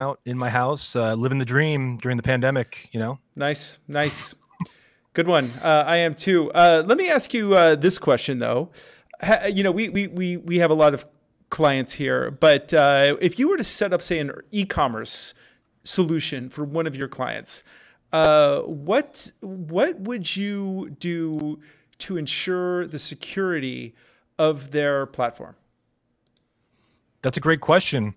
out in my house, uh, living the dream during the pandemic. You know, nice, nice, good one. Uh, I am too. Uh, let me ask you uh, this question though. Ha, you know, we we we we have a lot of clients here, but uh, if you were to set up, say, an e-commerce solution for one of your clients, uh, what what would you do to ensure the security of their platform? That's a great question.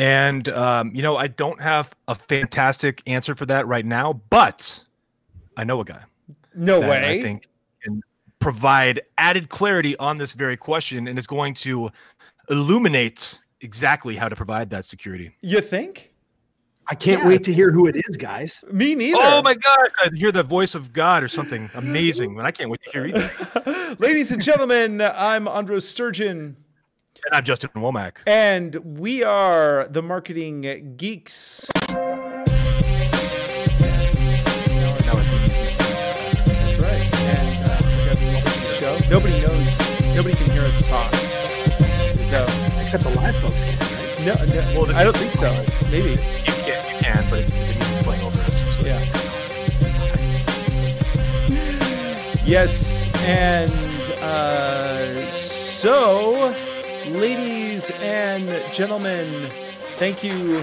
And, um, you know, I don't have a fantastic answer for that right now, but I know a guy. No way. I think can provide added clarity on this very question and it's going to illuminate exactly how to provide that security. You think? I can't yeah. wait to hear who it is, guys. Me neither. Oh my god, I hear the voice of God or something amazing, and I can't wait to hear either. Ladies and gentlemen, I'm Andros Sturgeon. And I'm Justin Womack. And we are the Marketing Geeks. That's right. And uh, we got the show. Nobody knows. Nobody can hear us talk. No. Except the live folks can, right? No, no well, I don't think so. Maybe. You can, you can but the music's playing over us. So yeah. yes, and uh, so Ladies and gentlemen, thank you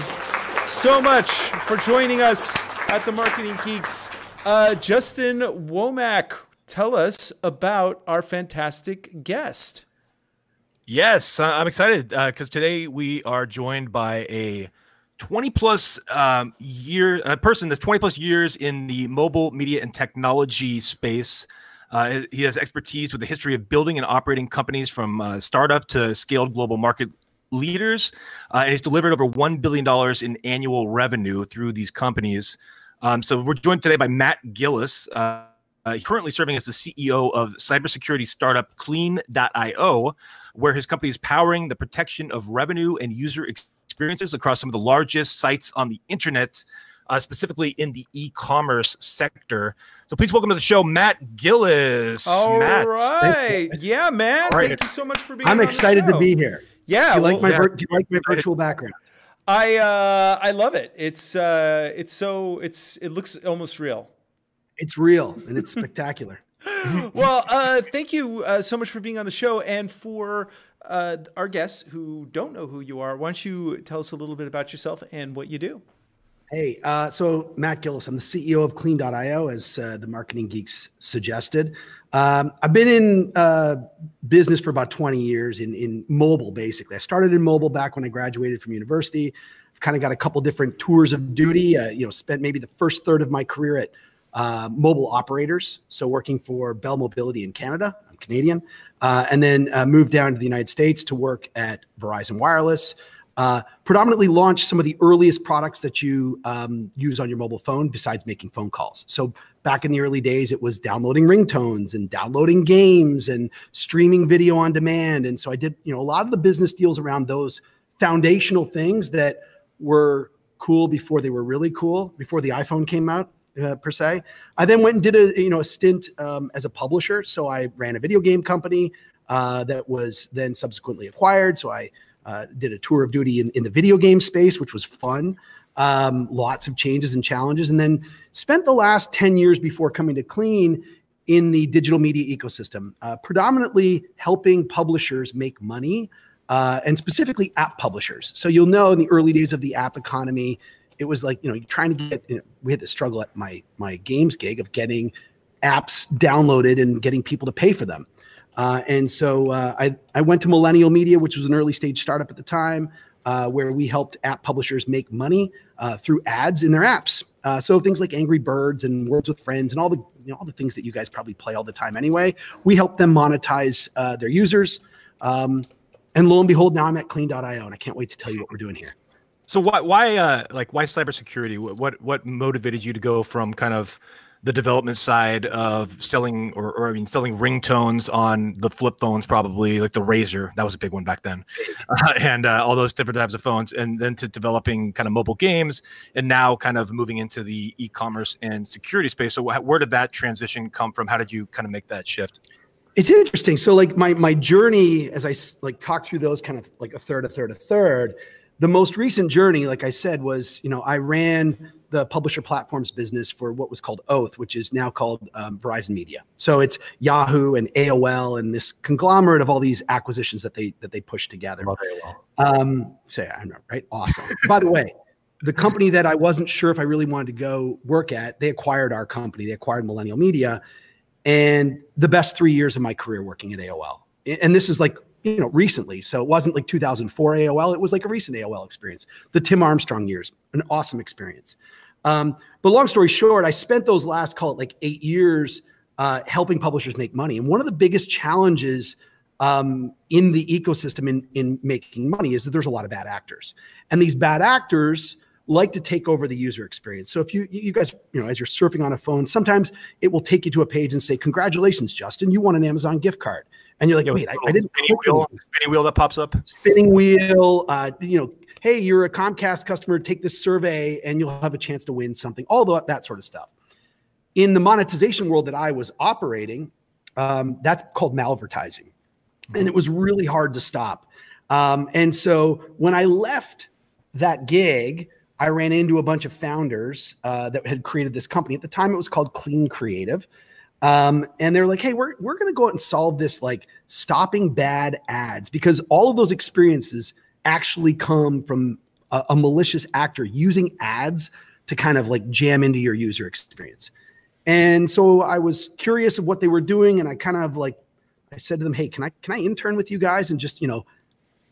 so much for joining us at the Marketing Geeks. Uh, Justin Womack, tell us about our fantastic guest. Yes, I'm excited because uh, today we are joined by a 20 plus um, year a person that's 20 plus years in the mobile media and technology space. Uh, he has expertise with the history of building and operating companies from uh, startup to scaled global market leaders. Uh, and he's delivered over $1 billion in annual revenue through these companies. Um, so we're joined today by Matt Gillis. Uh, uh, currently serving as the CEO of cybersecurity startup Clean.io, where his company is powering the protection of revenue and user experiences across some of the largest sites on the internet uh, specifically in the e-commerce sector. So please welcome to the show, Matt Gillis. All Matt, right, yeah, man. Right. Thank you so much for being. I'm excited to be here. Yeah, do you well, like my yeah. do you like my virtual background? I uh, I love it. It's uh, it's so it's it looks almost real. It's real and it's spectacular. well, uh, thank you uh, so much for being on the show and for uh, our guests who don't know who you are. Why don't you tell us a little bit about yourself and what you do? Hey, uh, so Matt Gillis, I'm the CEO of Clean.io, as uh, the marketing geeks suggested. Um, I've been in uh, business for about 20 years in, in mobile, basically. I started in mobile back when I graduated from university. I've kind of got a couple different tours of duty. Uh, you know, spent maybe the first third of my career at uh, mobile operators, so working for Bell Mobility in Canada. I'm Canadian, uh, and then moved down to the United States to work at Verizon Wireless uh, predominantly launched some of the earliest products that you um, use on your mobile phone besides making phone calls. So back in the early days, it was downloading ringtones and downloading games and streaming video on demand. And so I did, you know, a lot of the business deals around those foundational things that were cool before they were really cool, before the iPhone came out. Uh, per se, I then went and did a you know a stint um, as a publisher. So I ran a video game company uh, that was then subsequently acquired. So I uh, did a tour of duty in, in the video game space, which was fun. Um, lots of changes and challenges, and then spent the last 10 years before coming to Clean in the digital media ecosystem, uh, predominantly helping publishers make money uh, and specifically app publishers. So you'll know in the early days of the app economy, it was like, you know, trying to get, you know, we had the struggle at my, my games gig of getting apps downloaded and getting people to pay for them. Uh, and so uh, I, I went to Millennial Media, which was an early stage startup at the time, uh, where we helped app publishers make money uh, through ads in their apps. Uh, so things like Angry Birds and Words with Friends and all the you know, all the things that you guys probably play all the time anyway. We help them monetize uh, their users. Um, and lo and behold, now I'm at Clean.io, and I can't wait to tell you what we're doing here. So why why like why cybersecurity? What what motivated you to go from kind of the development side of selling or, or I mean selling ringtones on the flip phones probably like the Razr that was a big one back then. Uh, and uh, all those different types of phones and then to developing kind of mobile games and now kind of moving into the e-commerce and security space. So wh- where did that transition come from? How did you kind of make that shift? It's interesting. So like my my journey as I like talk through those kind of like a third a third a third the most recent journey, like I said, was you know I ran the publisher platforms business for what was called Oath, which is now called um, Verizon Media. So it's Yahoo and AOL and this conglomerate of all these acquisitions that they that they pushed together. Um, say I don't know, right? Awesome. By the way, the company that I wasn't sure if I really wanted to go work at, they acquired our company. They acquired Millennial Media, and the best three years of my career working at AOL. And this is like you know recently, so it wasn't like 2004 AOL. It was like a recent AOL experience. The Tim Armstrong years, an awesome experience. Um, but long story short, I spent those last call it like eight years uh, helping publishers make money. And one of the biggest challenges um, in the ecosystem in in making money is that there's a lot of bad actors, and these bad actors like to take over the user experience. So if you you guys, you know, as you're surfing on a phone, sometimes it will take you to a page and say, "Congratulations, Justin, you won an Amazon gift card." And you're like, "Wait, I, I didn't." Spinning wheel, spinning wheel that pops up. Spinning wheel. Uh, you know, hey, you're a Comcast customer. Take this survey, and you'll have a chance to win something. All that sort of stuff. In the monetization world that I was operating, um, that's called malvertising, and it was really hard to stop. Um, and so when I left that gig I ran into a bunch of founders uh, that had created this company. At the time, it was called Clean Creative. Um, and they're like, hey, we're, we're going to go out and solve this, like stopping bad ads, because all of those experiences actually come from a, a malicious actor using ads to kind of like jam into your user experience. And so I was curious of what they were doing. And I kind of like, I said to them, hey, can I, can I intern with you guys and just, you know,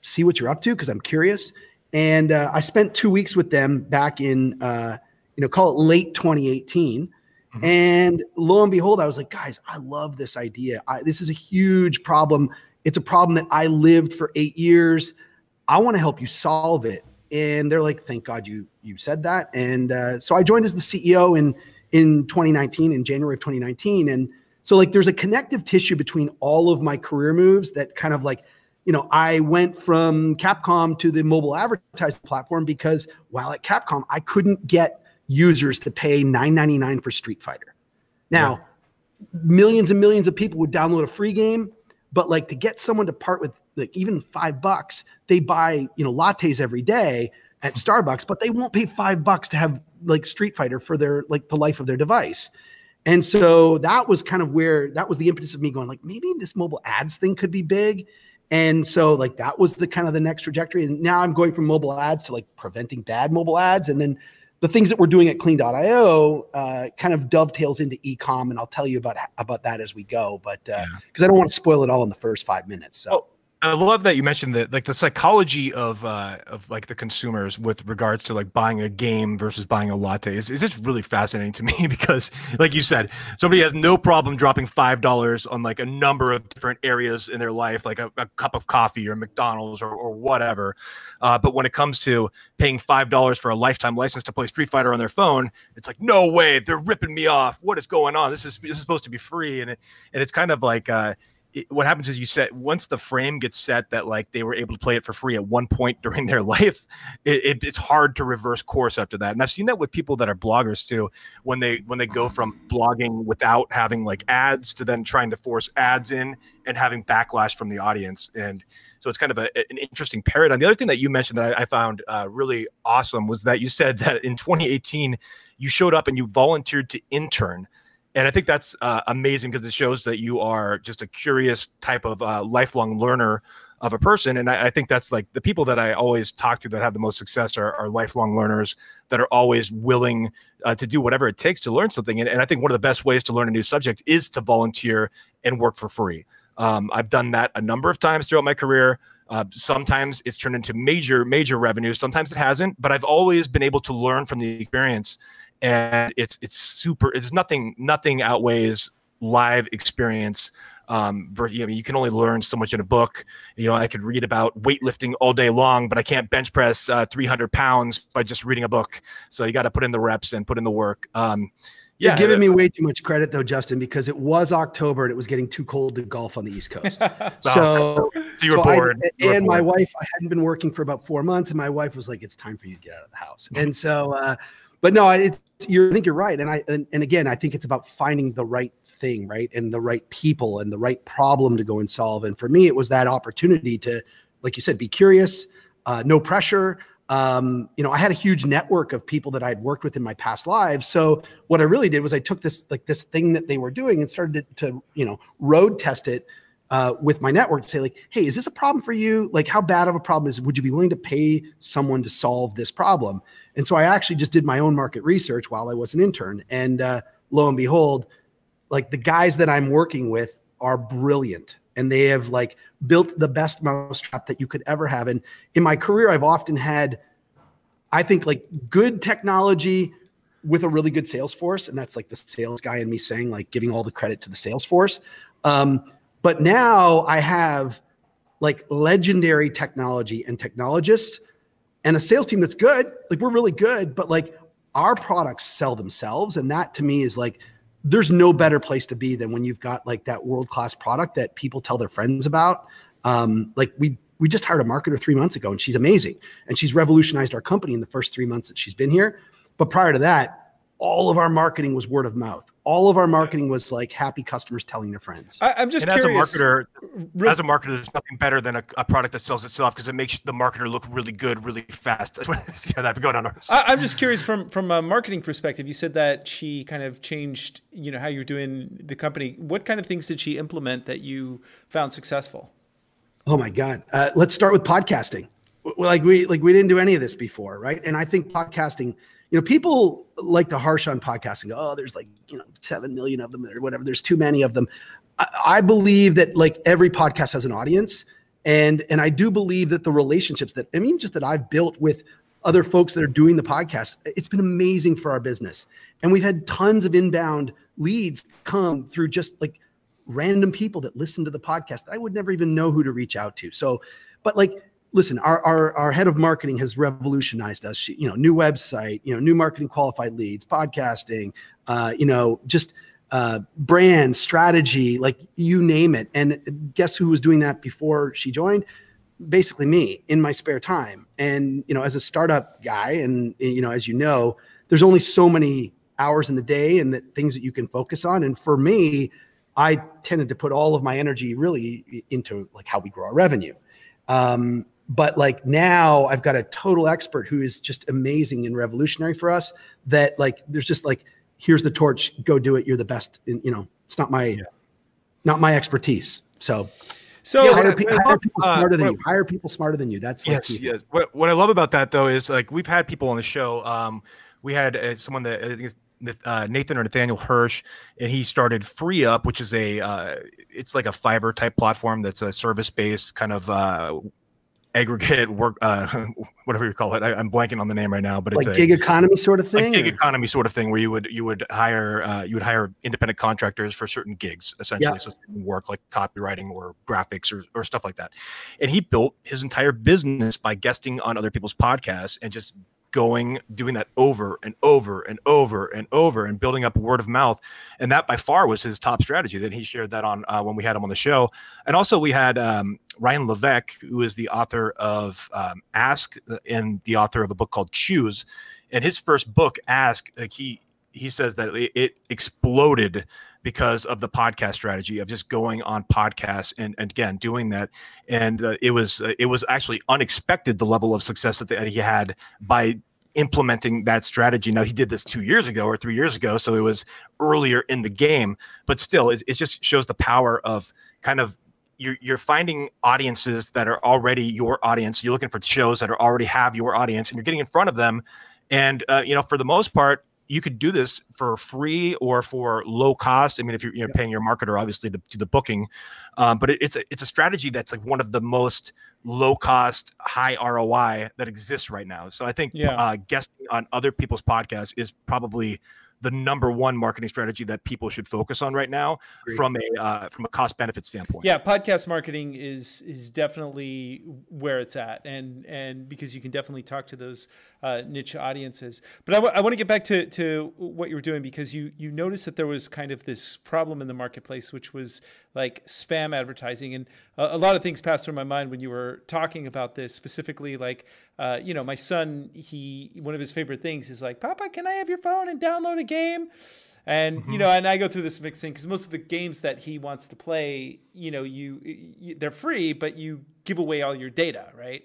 see what you're up to? Cause I'm curious. And uh, I spent two weeks with them back in, uh, you know, call it late 2018. Mm-hmm. And lo and behold, I was like, guys, I love this idea. I, this is a huge problem. It's a problem that I lived for eight years. I want to help you solve it. And they're like, thank God you you said that. And uh, so I joined as the CEO in in 2019, in January of 2019. And so like there's a connective tissue between all of my career moves that kind of like you know, I went from Capcom to the mobile advertising platform because while at Capcom, I couldn't get users to pay $9.99 for Street Fighter. Now, yeah. millions and millions of people would download a free game, but like to get someone to part with like even five bucks, they buy, you know, lattes every day at hmm. Starbucks, but they won't pay five bucks to have like Street Fighter for their like the life of their device. And so that was kind of where that was the impetus of me going like maybe this mobile ads thing could be big. And so like that was the kind of the next trajectory. And now I'm going from mobile ads to like preventing bad mobile ads. And then the things that we're doing at clean.io uh, kind of dovetails into ecom. And I'll tell you about, about that as we go, but because uh, yeah. I don't want to spoil it all in the first five minutes. So. Oh I love that you mentioned that like the psychology of uh of like the consumers with regards to like buying a game versus buying a latte is, is just really fascinating to me because like you said somebody has no problem dropping five dollars on like a number of different areas in their life like a, a cup of coffee or McDonald's or, or whatever. Uh, but when it comes to paying five dollars for a lifetime license to play Street Fighter on their phone it's like no way they're ripping me off. What is going on? This is this is supposed to be free. And it and it's kind of like uh it, what happens is you set once the frame gets set that like they were able to play it for free at one point during their life it, it, it's hard to reverse course after that. And i've seen that with people that are bloggers too when they when they go from blogging without having like ads to then trying to force ads in and having backlash from the audience. And so it's kind of a, an interesting paradigm. The other thing that you mentioned that i, I found uh, really awesome was that you said that in 2018 you showed up and you volunteered to intern and I think that's uh, amazing because it shows that you are just a curious type of uh, lifelong learner of a person. And I, I, think that's like the people that I always talk to that have the most success are, are lifelong learners that are always willing uh, to do whatever it takes to learn something. And, and, I think one of the best ways to learn a new subject is to volunteer and work for free. Um, I've done that a number of times throughout my career. Uh, sometimes it's turned into major, major revenue. Sometimes it hasn't, but I've always been able to learn from the experience and it's it's super. It's nothing nothing outweighs live experience. Um, you know, you can only learn so much in a book. You know, I could read about weightlifting all day long, but I can't bench press uh, 300 pounds by just reading a book. So you got to put in the reps and put in the work. Um, yeah, You're giving me way too much credit though, Justin, because it was October and it was getting too cold to golf on the East Coast. so, so you were so bored. I, you and my wife, I hadn't been working for about four months, and my wife was like, "It's time for you to get out of the house." And so, uh, but no, it's you're, I think you're right, and I and, and again, I think it's about finding the right thing, right, and the right people and the right problem to go and solve. And for me, it was that opportunity to, like you said, be curious, uh, no pressure. um, you know, I had a huge network of people that I had worked with in my past lives. So what I really did was I took this like this thing that they were doing and started to, to you know road test it uh, with my network to say like, hey, is this a problem for you? Like, how bad of a problem is? Would you be willing to pay someone to solve this problem? And so I actually just did my own market research while I was an intern, and uh, lo and behold, like the guys that I'm working with are brilliant and they have like built the best mousetrap that you could ever have. And in my career, I've often had, I think, like good technology with a really good sales force, and that's like the sales guy and me saying like giving all the credit to the sales force. Um, but now I have like legendary technology and technologists and a sales team that's good. Like we're really good, but like our products sell themselves, and that to me is like there's no better place to be than when you've got like that world class product that people tell their friends about. Um, like we we just hired a marketer three months ago, and she's amazing, and she's revolutionized our company in the first three months that she's been here. But prior to that, all of our marketing was word of mouth. All of our marketing was like happy customers telling their friends. I, am just and curious. As a marketer, real, as a marketer, there's nothing better than a, a product that sells itself because it makes the marketer look really good, really fast. yeah, that going on. I, am just curious from from a marketing perspective. You said that she kind of changed, you know, how you're doing the company. What kind of things did she implement that you found successful? Oh my God! Uh, let's start with podcasting. Like we like we didn't do any of this before, right? And I think podcasting you know, people like to harsh on podcasts and Go oh, there's like, you know, 7 million of them or whatever. There's too many of them. I, I believe that like every podcast has an audience. And, and I do believe that the relationships that, I mean, just that I've built with other folks that are doing the podcast, it's been amazing for our business. And we've had tons of inbound leads come through just like random people that listen to the podcast that I would never even know who to reach out to. So, but like listen, our, our, our head of marketing has revolutionized us. She, you know, new website, you know, new marketing qualified leads, podcasting, uh, you know, just uh, brand strategy, like you name it. And guess who was doing that before she joined? Basically me in my spare time. And, you know, as a startup guy, and, you know, as you know, there's only so many hours in the day and the things that you can focus on. And for me, I tended to put all of my energy really into like how we grow our revenue. Um, but like now I've got a total expert who is just amazing and revolutionary for us that like there's just like here's the torch go do it you're the best in, you know it's not my yeah. not my expertise. So so yeah, hire, pe- hire, people uh, smarter than you hire people smarter than you that's yes like yes. What, what I love about that though is like we've had people on the show um we had uh, someone that I think is uh, Nathan or Nathaniel Hirsch, and he started FreeUp, which is a uh, it's like a Fiverr type platform that's a service based kind of uh, aggregate work, uh, whatever you call it. I, am blanking on the name right now, but like it's gig economy sort of thing. gig economy sort of thing, where you would you would hire uh, you would hire independent contractors for certain gigs, essentially, yeah. so work like copywriting or graphics or, or stuff like that. And he built his entire business by guesting on other people's podcasts and just going doing that over and over and over and over and building up word of mouth. And that by far was his top strategy. That he shared that on uh, when we had him on the show. And also we had um, ryan levesque who is the author of um, ask and the author of a book called choose. And his first book ask like he he says that it, it exploded because of the podcast strategy of just going on podcasts and, and again doing that. And uh, it was uh, it was actually unexpected the level of success that, that he had by implementing that strategy. Now he did this two years ago or three years ago so it was earlier in the game but still it, it just shows the power of kind of you're, you're finding audiences that are already your audience. You're looking for shows that are already have your audience and you're getting in front of them. And uh, you know for the most part you could do this for free or for low cost. I mean, if you're, you're paying your marketer, obviously, to, do the booking, um, but it, it's a, it's a strategy that's like one of the most low cost, high ROI that exists right now. So I think yeah. uh, guesting on other people's podcasts is probably the number one marketing strategy that people should focus on right now Great. from a uh, from a cost benefit standpoint. Yeah, podcast marketing is is definitely where it's at, and and because you can definitely talk to those uh, niche audiences. But I, w- I want to get back to to what you were doing because you you noticed that there was kind of this problem in the marketplace, which was like spam advertising. And a, a, lot of things passed through my mind when you were talking about this, specifically like, uh, you know, my son, he, one of his favorite things is like, Papa, can I have your phone and download a game? And mm-hmm. you know, and I go through this mixed thing because most of the games that he wants to play, you know, you, you, they're free, but you give away all your data, right?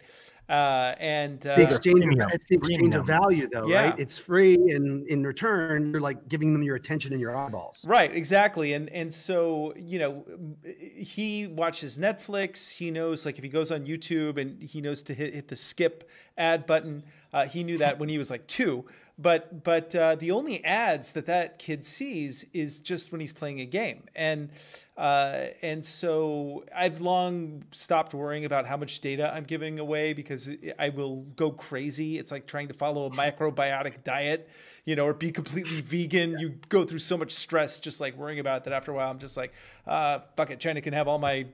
Uh, and uh, the exchange, Premium. it's the exchange of value, though, Yeah. right? It's free, and in return, you're like giving them your attention and your eyeballs. Right, exactly. And and so, you know, he watches Netflix. He knows like if he goes on YouTube and he knows to hit, hit the skip ad button. Uh, he knew that when he was like two. But but uh, the only ads that that kid sees is just when he's playing a game. And uh, and so I've long stopped worrying about how much data I'm giving away because I will go crazy. It's like trying to follow a macrobiotic diet, you know, or be completely vegan. You go through so much stress just like worrying about it that after a while I'm just like, uh, fuck it, China can have all my,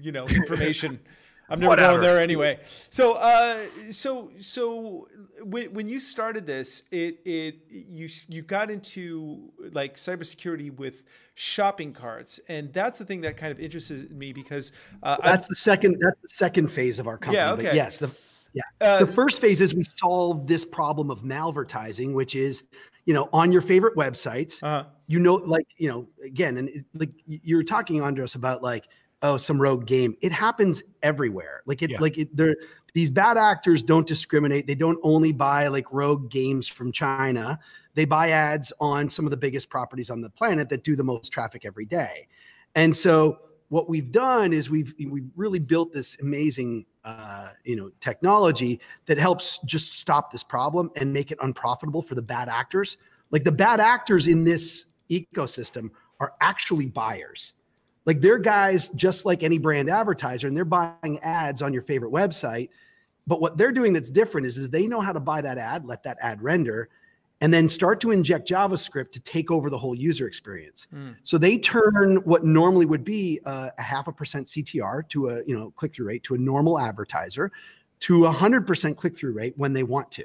you know, information. I'm never Whatever. going there anyway. So, uh, so, so when, when you started this, it, it, you, you got into like cybersecurity with shopping carts, and that's the thing that kind of interested me because uh, I've- That's the second. That's the second phase of our company. Yeah, But yes, the yeah. Uh, the first phase is we solved this problem of malvertising, which is, you know, on your favorite websites, uh, you know, like, you know, again, and it, like you're talking, Andros, about like, oh, some rogue game. It happens everywhere. Like it, Yeah. like it, they're these bad actors don't discriminate. They don't only buy like rogue games from China. They buy ads on some of the biggest properties on the planet that do the most traffic every day. And so what we've done is we've we've really built this amazing uh, you know technology that helps just stop this problem and make it unprofitable for the bad actors. Like the bad actors in this ecosystem are actually buyers. Like they're guys just like any brand advertiser, and they're buying ads on your favorite website. But what they're doing that's different is, is they know how to buy that ad, let that ad render, and then start to inject JavaScript to take over the whole user experience. Mm. So they turn what normally would be a, a half a percent CTR to a you know click through rate to a normal advertiser to a hundred percent click through rate when they want to.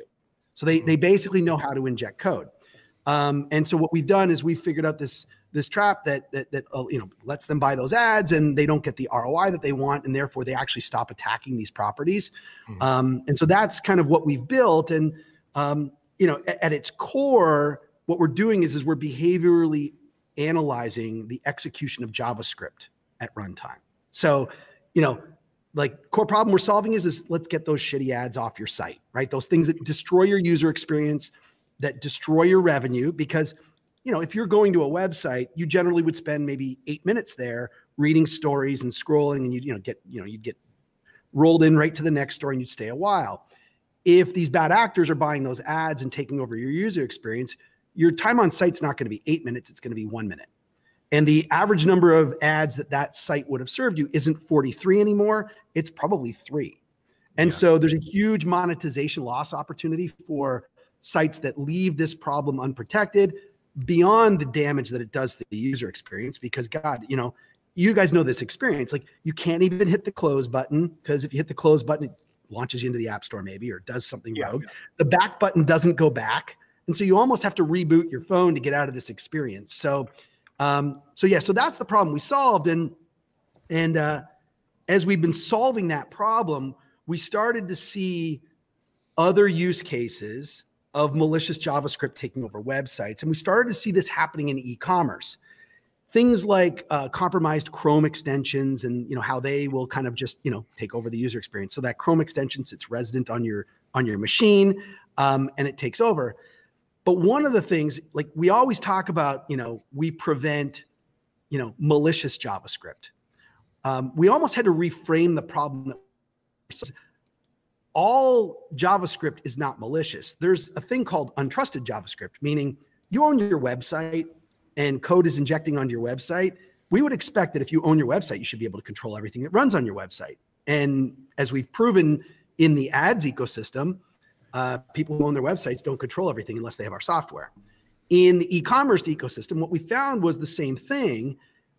So they they basically know how to inject code. Um, and so what we've done is we've figured out this this trap that that that uh, you know lets them buy those ads and they don't get the ROI that they want and therefore they actually stop attacking these properties. Mhm. Um, and so that's kind of what we've built. And um, you know, at, at its core, what we're doing is is we're behaviorally analyzing the execution of JavaScript at runtime. So, you know, like core problem we're solving is is let's get those shitty ads off your site, right? Those things that destroy your user experience, that destroy your revenue because you know, if you're going to a website, you generally would spend maybe 8 minutes there reading stories and scrolling and you you know get, you know, you'd get rolled in right to the next story and you'd stay a while. If these bad actors are buying those ads and taking over your user experience, your time on site's not going to be 8 minutes, it's going to be 1 minute. And the average number of ads that that site would have served you isn't 43 anymore, it's probably 3. And Yeah. so there's a huge monetization loss opportunity for sites that leave this problem unprotected beyond the damage that it does to the user experience because god you know you guys know this experience. Like you can't even hit the close button because if you hit the close button it launches you into the app store maybe or does something Yeah. rogue. the back button doesn't go back. And so you almost have to reboot your phone to get out of this experience. So um so yeah so that's the problem we solved. And and uh as we've been solving that problem we started to see other use cases of malicious JavaScript taking over websites. And we started to see this happening in e-commerce. Things like uh, compromised Chrome extensions and you know how they will kind of just you know take over the user experience. So that Chrome extension sits resident on your on your machine um, and it takes over. But one of the things like we always talk about, you know, we prevent you know malicious JavaScript. Um, we almost had to reframe the problem that all JavaScript is not malicious. There's a thing called untrusted JavaScript, meaning you own your website and code is injecting onto your website. We would expect that if you own your website, you should be able to control everything that runs on your website. And as we've proven in the ads ecosystem, uh, people who own their websites don't control everything unless they have our software. In the e-commerce ecosystem, what we found was the same thing.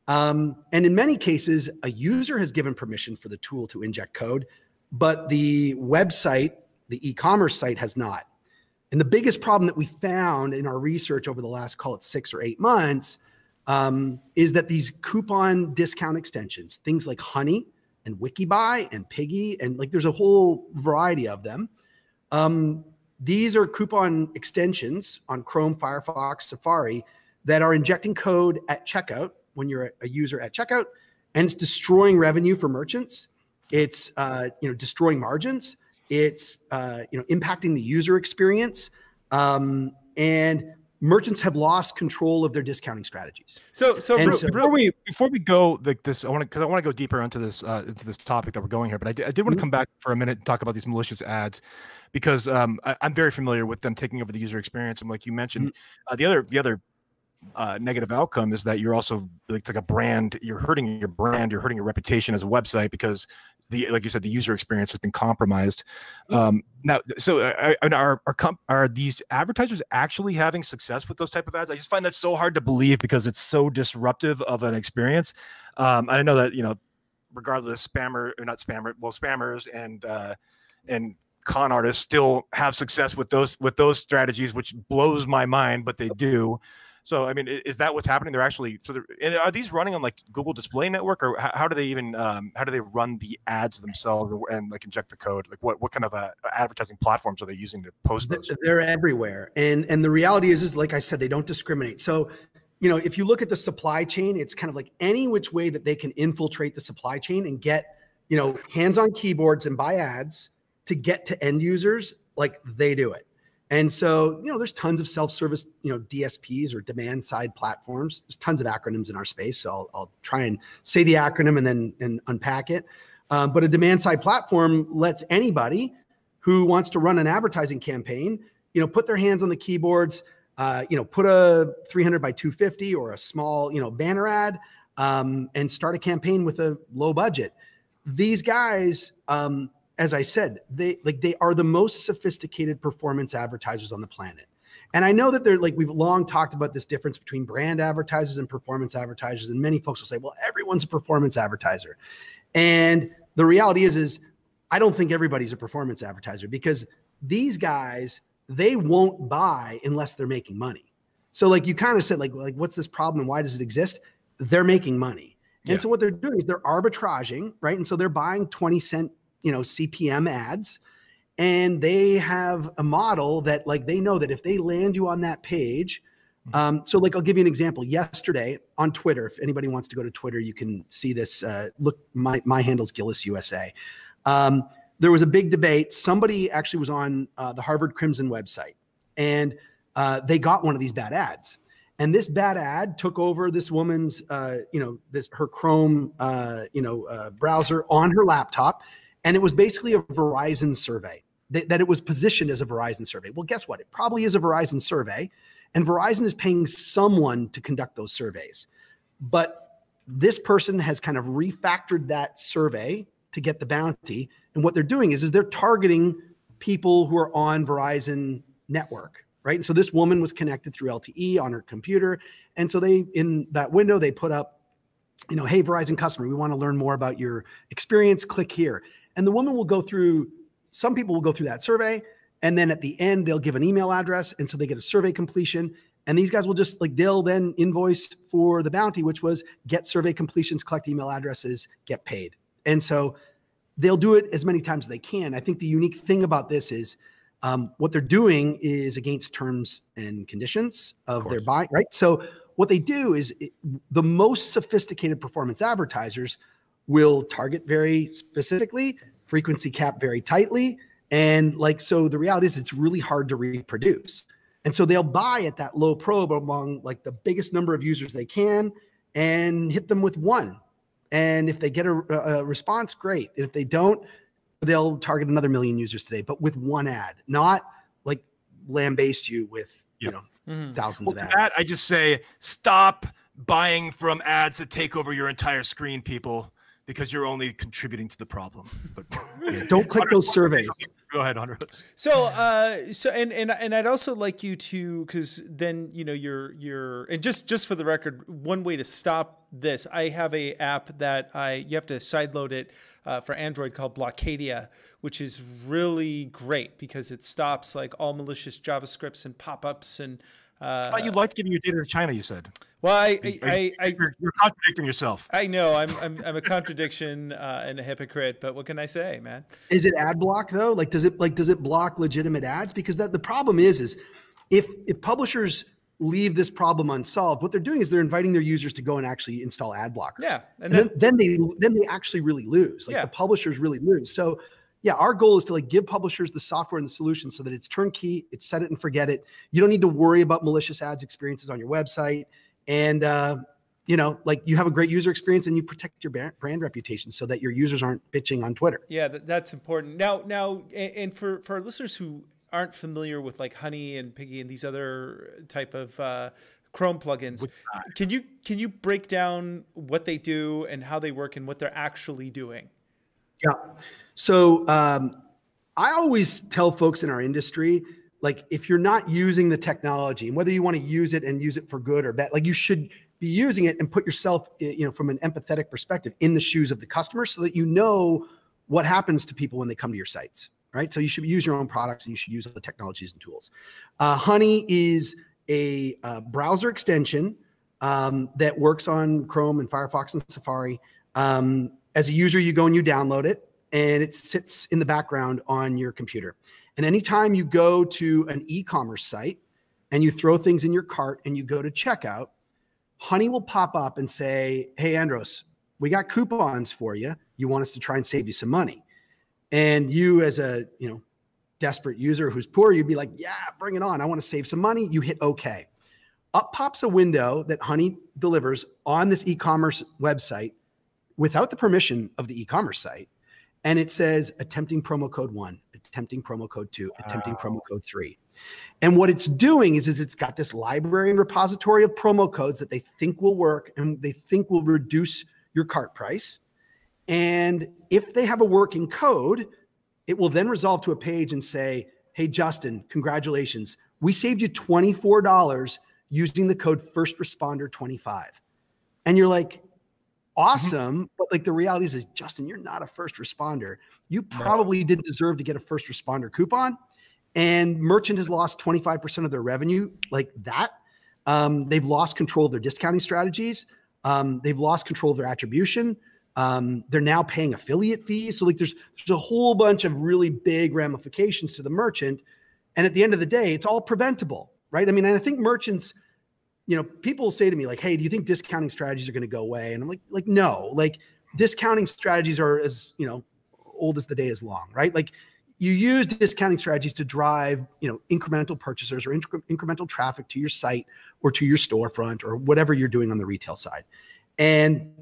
Um, and in many cases, a user has given permission for the tool to inject code, but the website, the e-commerce site has not. And the biggest problem that we found in our research over the last, call it six or eight months, um, is that these coupon discount extensions, things like Honey and Wikibuy and Piggy, and like there's a whole variety of them. Um, these are coupon extensions on Chrome, Firefox, Safari that are injecting code at checkout when you're a user at checkout, and it's destroying revenue for merchants. It's uh, you know destroying margins, it's uh, you know impacting the user experience, um, and merchants have lost control of their discounting strategies. So, so, And real- so- before we before we go like this, I want to because I want to go deeper into this uh, into this topic that we're going here. But I did, I did want to Mhm. come back for a minute and talk about these malicious ads because um, I, I'm very familiar with them taking over the user experience. And like you mentioned, uh, the other the other uh, negative outcome is that you're also it's like a brand. You're hurting your brand. You're hurting your reputation as a website because the like you said the user experience has been compromised. Um, now, so uh, are, are are comp- are these advertisers actually having success with those type of ads? I just find that so hard to believe because it's so disruptive of an experience. Um, I know that you know, regardless, spammer or not spammer, well, spammers and uh, and con artists still have success with those with those strategies, which blows my mind, but they do. So, I mean, is that what's happening? They're actually so. They're, and are these running on like Google Display Network, or how, how do they even um, how do they run the ads themselves and like inject the code? Like, what what kind of uh, advertising platforms are they using to post Th- those? They're everywhere, and and the reality is, is like I said, they don't discriminate. So, you know, if you look at the supply chain, it's kind of like any which way that they can infiltrate the supply chain and get, you know, hands on keyboards and buy ads to get to end users, like they do it. And so, you know, there's tons of self-service, you know, DSPs or demand-side platforms. There's tons of acronyms in our space, so I'll, I'll try and say the acronym and then and unpack it. Um, but a demand-side platform lets anybody who wants to run an advertising campaign, you know, put their hands on the keyboards, uh, you know, put a 300 by 250 or a small, you know, banner ad, um, and start a campaign with a low budget. These guys, um, as I said, they like they are the most sophisticated performance advertisers on the planet. And I know that they're like we've long talked about this difference between brand advertisers and performance advertisers, and many folks will say, "Well, everyone's a performance advertiser," and the reality is, is I don't think everybody's a performance advertiser because these guys they won't buy unless they're making money. So like you kind of said, like like what's this problem and why does it exist? They're making money, and Yeah. so what they're doing is they're arbitraging, right? And so they're buying twenty cent, you know, CPM ads, and they have a model that like they know that if they land you on that page. Um, so like I'll give you an example. Yesterday on Twitter, if anybody wants to go to Twitter, you can see this. Uh, look, my my handle's Gillis USA. Um, there was a big debate. Somebody actually was on uh, the Harvard Crimson website, and uh, they got one of these bad ads. And this bad ad took over this woman's, uh, you know, this her Chrome, uh, you know, uh, browser on her laptop, and it was basically a Verizon survey. That, that it was positioned as a Verizon survey. Well, guess what? It probably is a Verizon survey, and Verizon is paying someone to conduct those surveys. But this person has kind of refactored that survey to get the bounty. And what they're doing is, is they're targeting people who are on Verizon network, right? And so this woman was connected through LTE on her computer. And so they, in that window, they put up, you know, hey, Verizon customer, we want to learn more about your experience. Click here. And the woman will go through, some people will go through that survey. And then at the end, they'll give an email address. And so they get a survey completion. And these guys will just like, they'll then invoice for the bounty, which was get survey completions, collect email addresses, get paid. And so they'll do it as many times as they can. I think the unique thing about this is um, what they're doing is against terms and conditions of, Of their buy, right? So what they do is it, the most sophisticated performance advertisers will target very specifically, frequency cap very tightly, and like so the reality is it's really hard to reproduce. And so they'll buy at that low probe among like the biggest number of users they can and hit them with one. And if they get a, a response, great. And if they don't, they'll target another million users today, but with one ad, not like lambaste you with you Yep. know Mhm. thousands Well, of ads. that, I just say stop buying from ads that take over your entire screen, people, because you're only contributing to the problem. But Don't click those surveys. Go ahead, Hunter. So, uh, so and and and I'd also like you to, because then you know you're you're and just just for the record, one way to stop this, I have a app that I you have to sideload it uh, for Android called Blokada, which is really great because it stops like all malicious JavaScripts and pop-ups and. Uh, I thought you liked giving your data to China. You said. well, I I, you- I, I you're, you're contradicting yourself. I know I'm I'm, I'm a contradiction uh, and a hypocrite, but what can I say, man? Is it ad block though? Like does it like does it block legitimate ads? Because that the problem is is if if publishers leave this problem unsolved, what they're doing is they're inviting their users to go and actually install ad blockers. Yeah, and And then, then then they then they actually really lose. Like Yeah. the publishers really lose. So yeah, our goal is to like give publishers the software and the solution so that it's turnkey, it's set it and forget it. You don't need to worry about malicious ads experiences on your website. And, uh, you know, like you have a great user experience and you protect your brand reputation so that your users aren't bitching on Twitter. Yeah, that's important. Now, now, and for for our listeners who aren't familiar with like Honey and Piggy and these other type of uh, Chrome plugins, can you can you break down what they do and how they work and what they're actually doing? Yeah. So um, I always tell folks in our industry, like if you're not using the technology and whether you want to use it and use it for good or bad, like you should be using it and put yourself, you know, from an empathetic perspective in the shoes of the customer so that you know what happens to people when they come to your sites, right? So you should use your own products and you should use the technologies and tools. Uh, Honey is a uh, browser extension um, that works on Chrome and Firefox and Safari. Um, as a user, you go and you download it, and it sits in the background on your computer. And anytime you go to an e commerce site and you throw things in your cart and you go to checkout, Honey will pop up and say, Hey, Andros, we got coupons for you. You want us to try and save you some money. And you, as a you know desperate user who's poor, you'd be like, yeah, bring it on. I want to save some money. You hit OK. Up pops a window that Honey delivers on this e-commerce website without the permission of the e-commerce site. And it says attempting promo code one, attempting promo code two, wow. attempting promo code three. And what it's doing is, is it's got this library and repository of promo codes that they think will work and they think will reduce your cart price. And if they have a working code, it will then resolve to a page and say, Hey, Justin, congratulations. We saved you $24 using the code first responder 25. And you're like, awesome. Mm-hmm. But like the reality is, is, Justin, you're not a first responder. You probably didn't deserve to get a first responder coupon. And merchant has lost 25% of their revenue like that. Um, they've lost control of their discounting strategies. Um, they've lost control of their attribution. Um, they're now paying affiliate fees. So like there's there's a whole bunch of really big ramifications to the merchant. And at the end of the day, it's all preventable, right? I mean, I think merchants, you know, people say to me like, "Hey, do you think discounting strategies are going to go away?" And I'm like, like no, like discounting strategies are as you know old as the day is long, right? Like you use discounting strategies to drive you know incremental purchasers or incre- incremental traffic to your site or to your storefront or whatever you're doing on the retail side and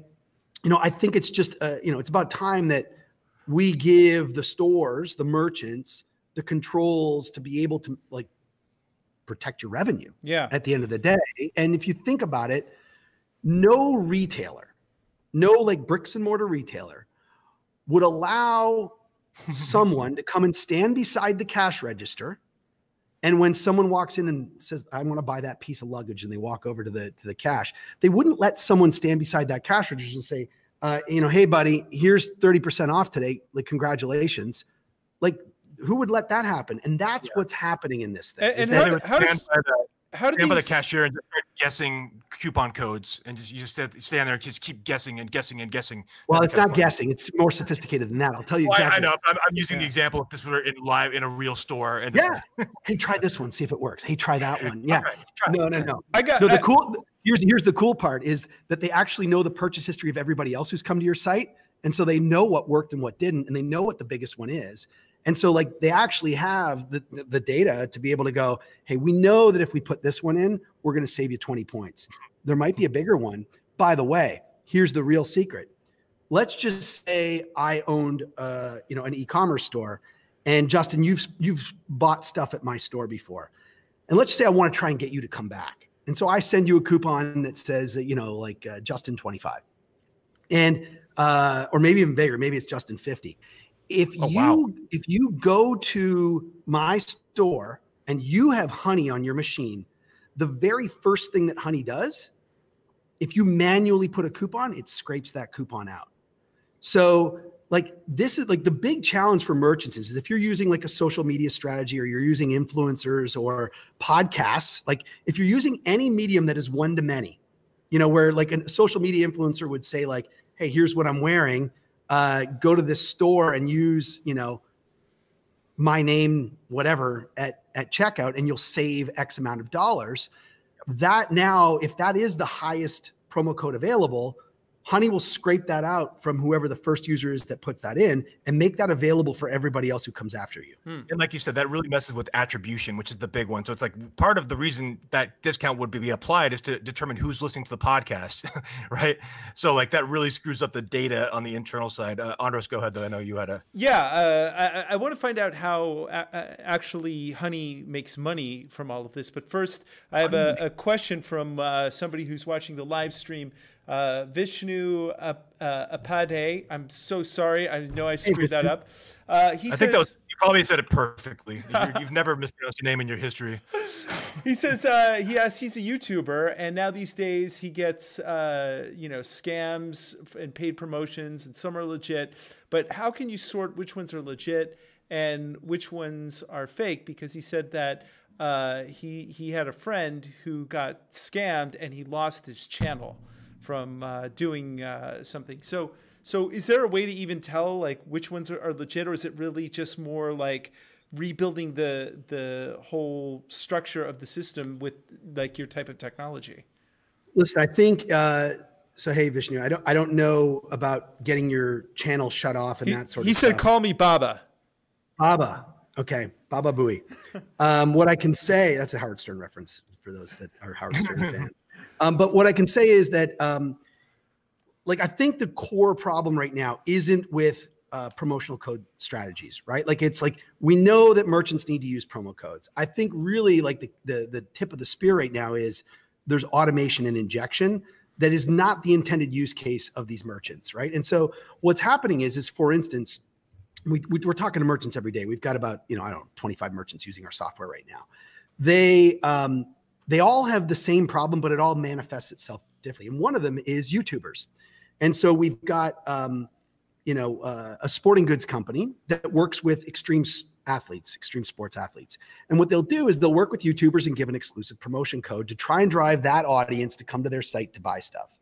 you know, I think it's just, uh, you know, it's about time that we give the stores, the merchants, the controls to be able to like protect your revenue. Yeah. At the end of the day, and if you think about it, no retailer, no like bricks and mortar retailer would allow someone to come and stand beside the cash register and when someone walks in and says, I want to buy that piece of luggage, and they walk over to the to the cash, they wouldn't let someone stand beside that cash register and say, uh, you know, hey buddy, here's 30% off today. Like, congratulations. Like, who would let that happen? And that's yeah. what's happening in this thing. And, and how, how does how do these... the cashier and just start guessing coupon codes and just you just stand there and just keep guessing and guessing and guessing. Well, it's not guessing; it's more sophisticated than that. I'll tell you well, exactly. I, I know. I'm, I'm using yeah. the example if this were in live in a real store. And yeah, hey, try this one, see if it works. Hey, try that one. Yeah. Right, no, no, no. I got no. The I, cool here's here's the cool part is that they actually know the purchase history of everybody else who's come to your site, and so they know what worked and what didn't, and they know what the biggest one is. And so like they actually have the, the data to be able to go, hey, we know that if we put this one in, we're going to save you 20 points. There might be a bigger one. By the way, here's the real secret. Let's just say I owned uh, you know, an e-commerce store and Justin, you've you've bought stuff at my store before. And let's just say I want to try and get you to come back. And so I send you a coupon that says, you know, like uh, Justin 25. And uh, or maybe even bigger, maybe it's Justin 50 if oh, you wow. if you go to my store and you have honey on your machine the very first thing that honey does if you manually put a coupon it scrapes that coupon out so like this is like the big challenge for merchants is if you're using like a social media strategy or you're using influencers or podcasts like if you're using any medium that is one to many you know where like a social media influencer would say like hey here's what i'm wearing uh, go to this store and use, you know, my name, whatever, at, at checkout, and you'll save X amount of dollars. That now, if that is the highest promo code available, Honey will scrape that out from whoever the first user is that puts that in and make that available for everybody else who comes after you. Hmm. And like you said, that really messes with attribution, which is the big one. So it's like part of the reason that discount would be applied is to determine who's listening to the podcast, right? So like that really screws up the data on the internal side. Uh, Andros, go ahead though. I know you had a. Yeah, uh, I, I want to find out how a- actually Honey makes money from all of this. But first, I have a, a question from uh, somebody who's watching the live stream. Uh, Vishnu uh, uh, Apade. I'm so sorry. I know I screwed that up. Uh, he I says, think that was, you probably said it perfectly. you have never mispronounced your name in your history. he says uh, he has he's a YouTuber, and now these days he gets uh, you know scams and paid promotions, and some are legit. But how can you sort which ones are legit and which ones are fake? Because he said that uh, he he had a friend who got scammed and he lost his channel from uh, doing uh, something. So, so is there a way to even tell like which ones are, are, legit, or is it really just more like rebuilding the the whole structure of the system with like your type of technology? Listen, I think. Uh, so hey Vishnu, I don't I don't know about getting your channel shut off and he, that sort he of. He said, stuff. "Call me Baba." Baba. Okay, Baba Booey. Um, what I can say, that's a Howard Stern reference for those that are Howard Stern fans. Um, but what I can say is that, um, like, I think the core problem right now isn't with uh, promotional code strategies, right? Like, it's like we know that merchants need to use promo codes. I think really, like, the the, the tip of the spear right now is there's automation and injection that is not the intended use case of these merchants, right? And so what's happening is, is for instance, we, we are talking to merchants every day. We've got about you know I don't know 25 merchants using our software right now. They um, they all have the same problem, but it all manifests itself differently. And one of them is YouTubers. And so we've got, um, you know, uh, a sporting goods company that works with extreme athletes, extreme sports athletes. And what they'll do is they'll work with YouTubers and give an exclusive promotion code to try and drive that audience to come to their site to buy stuff.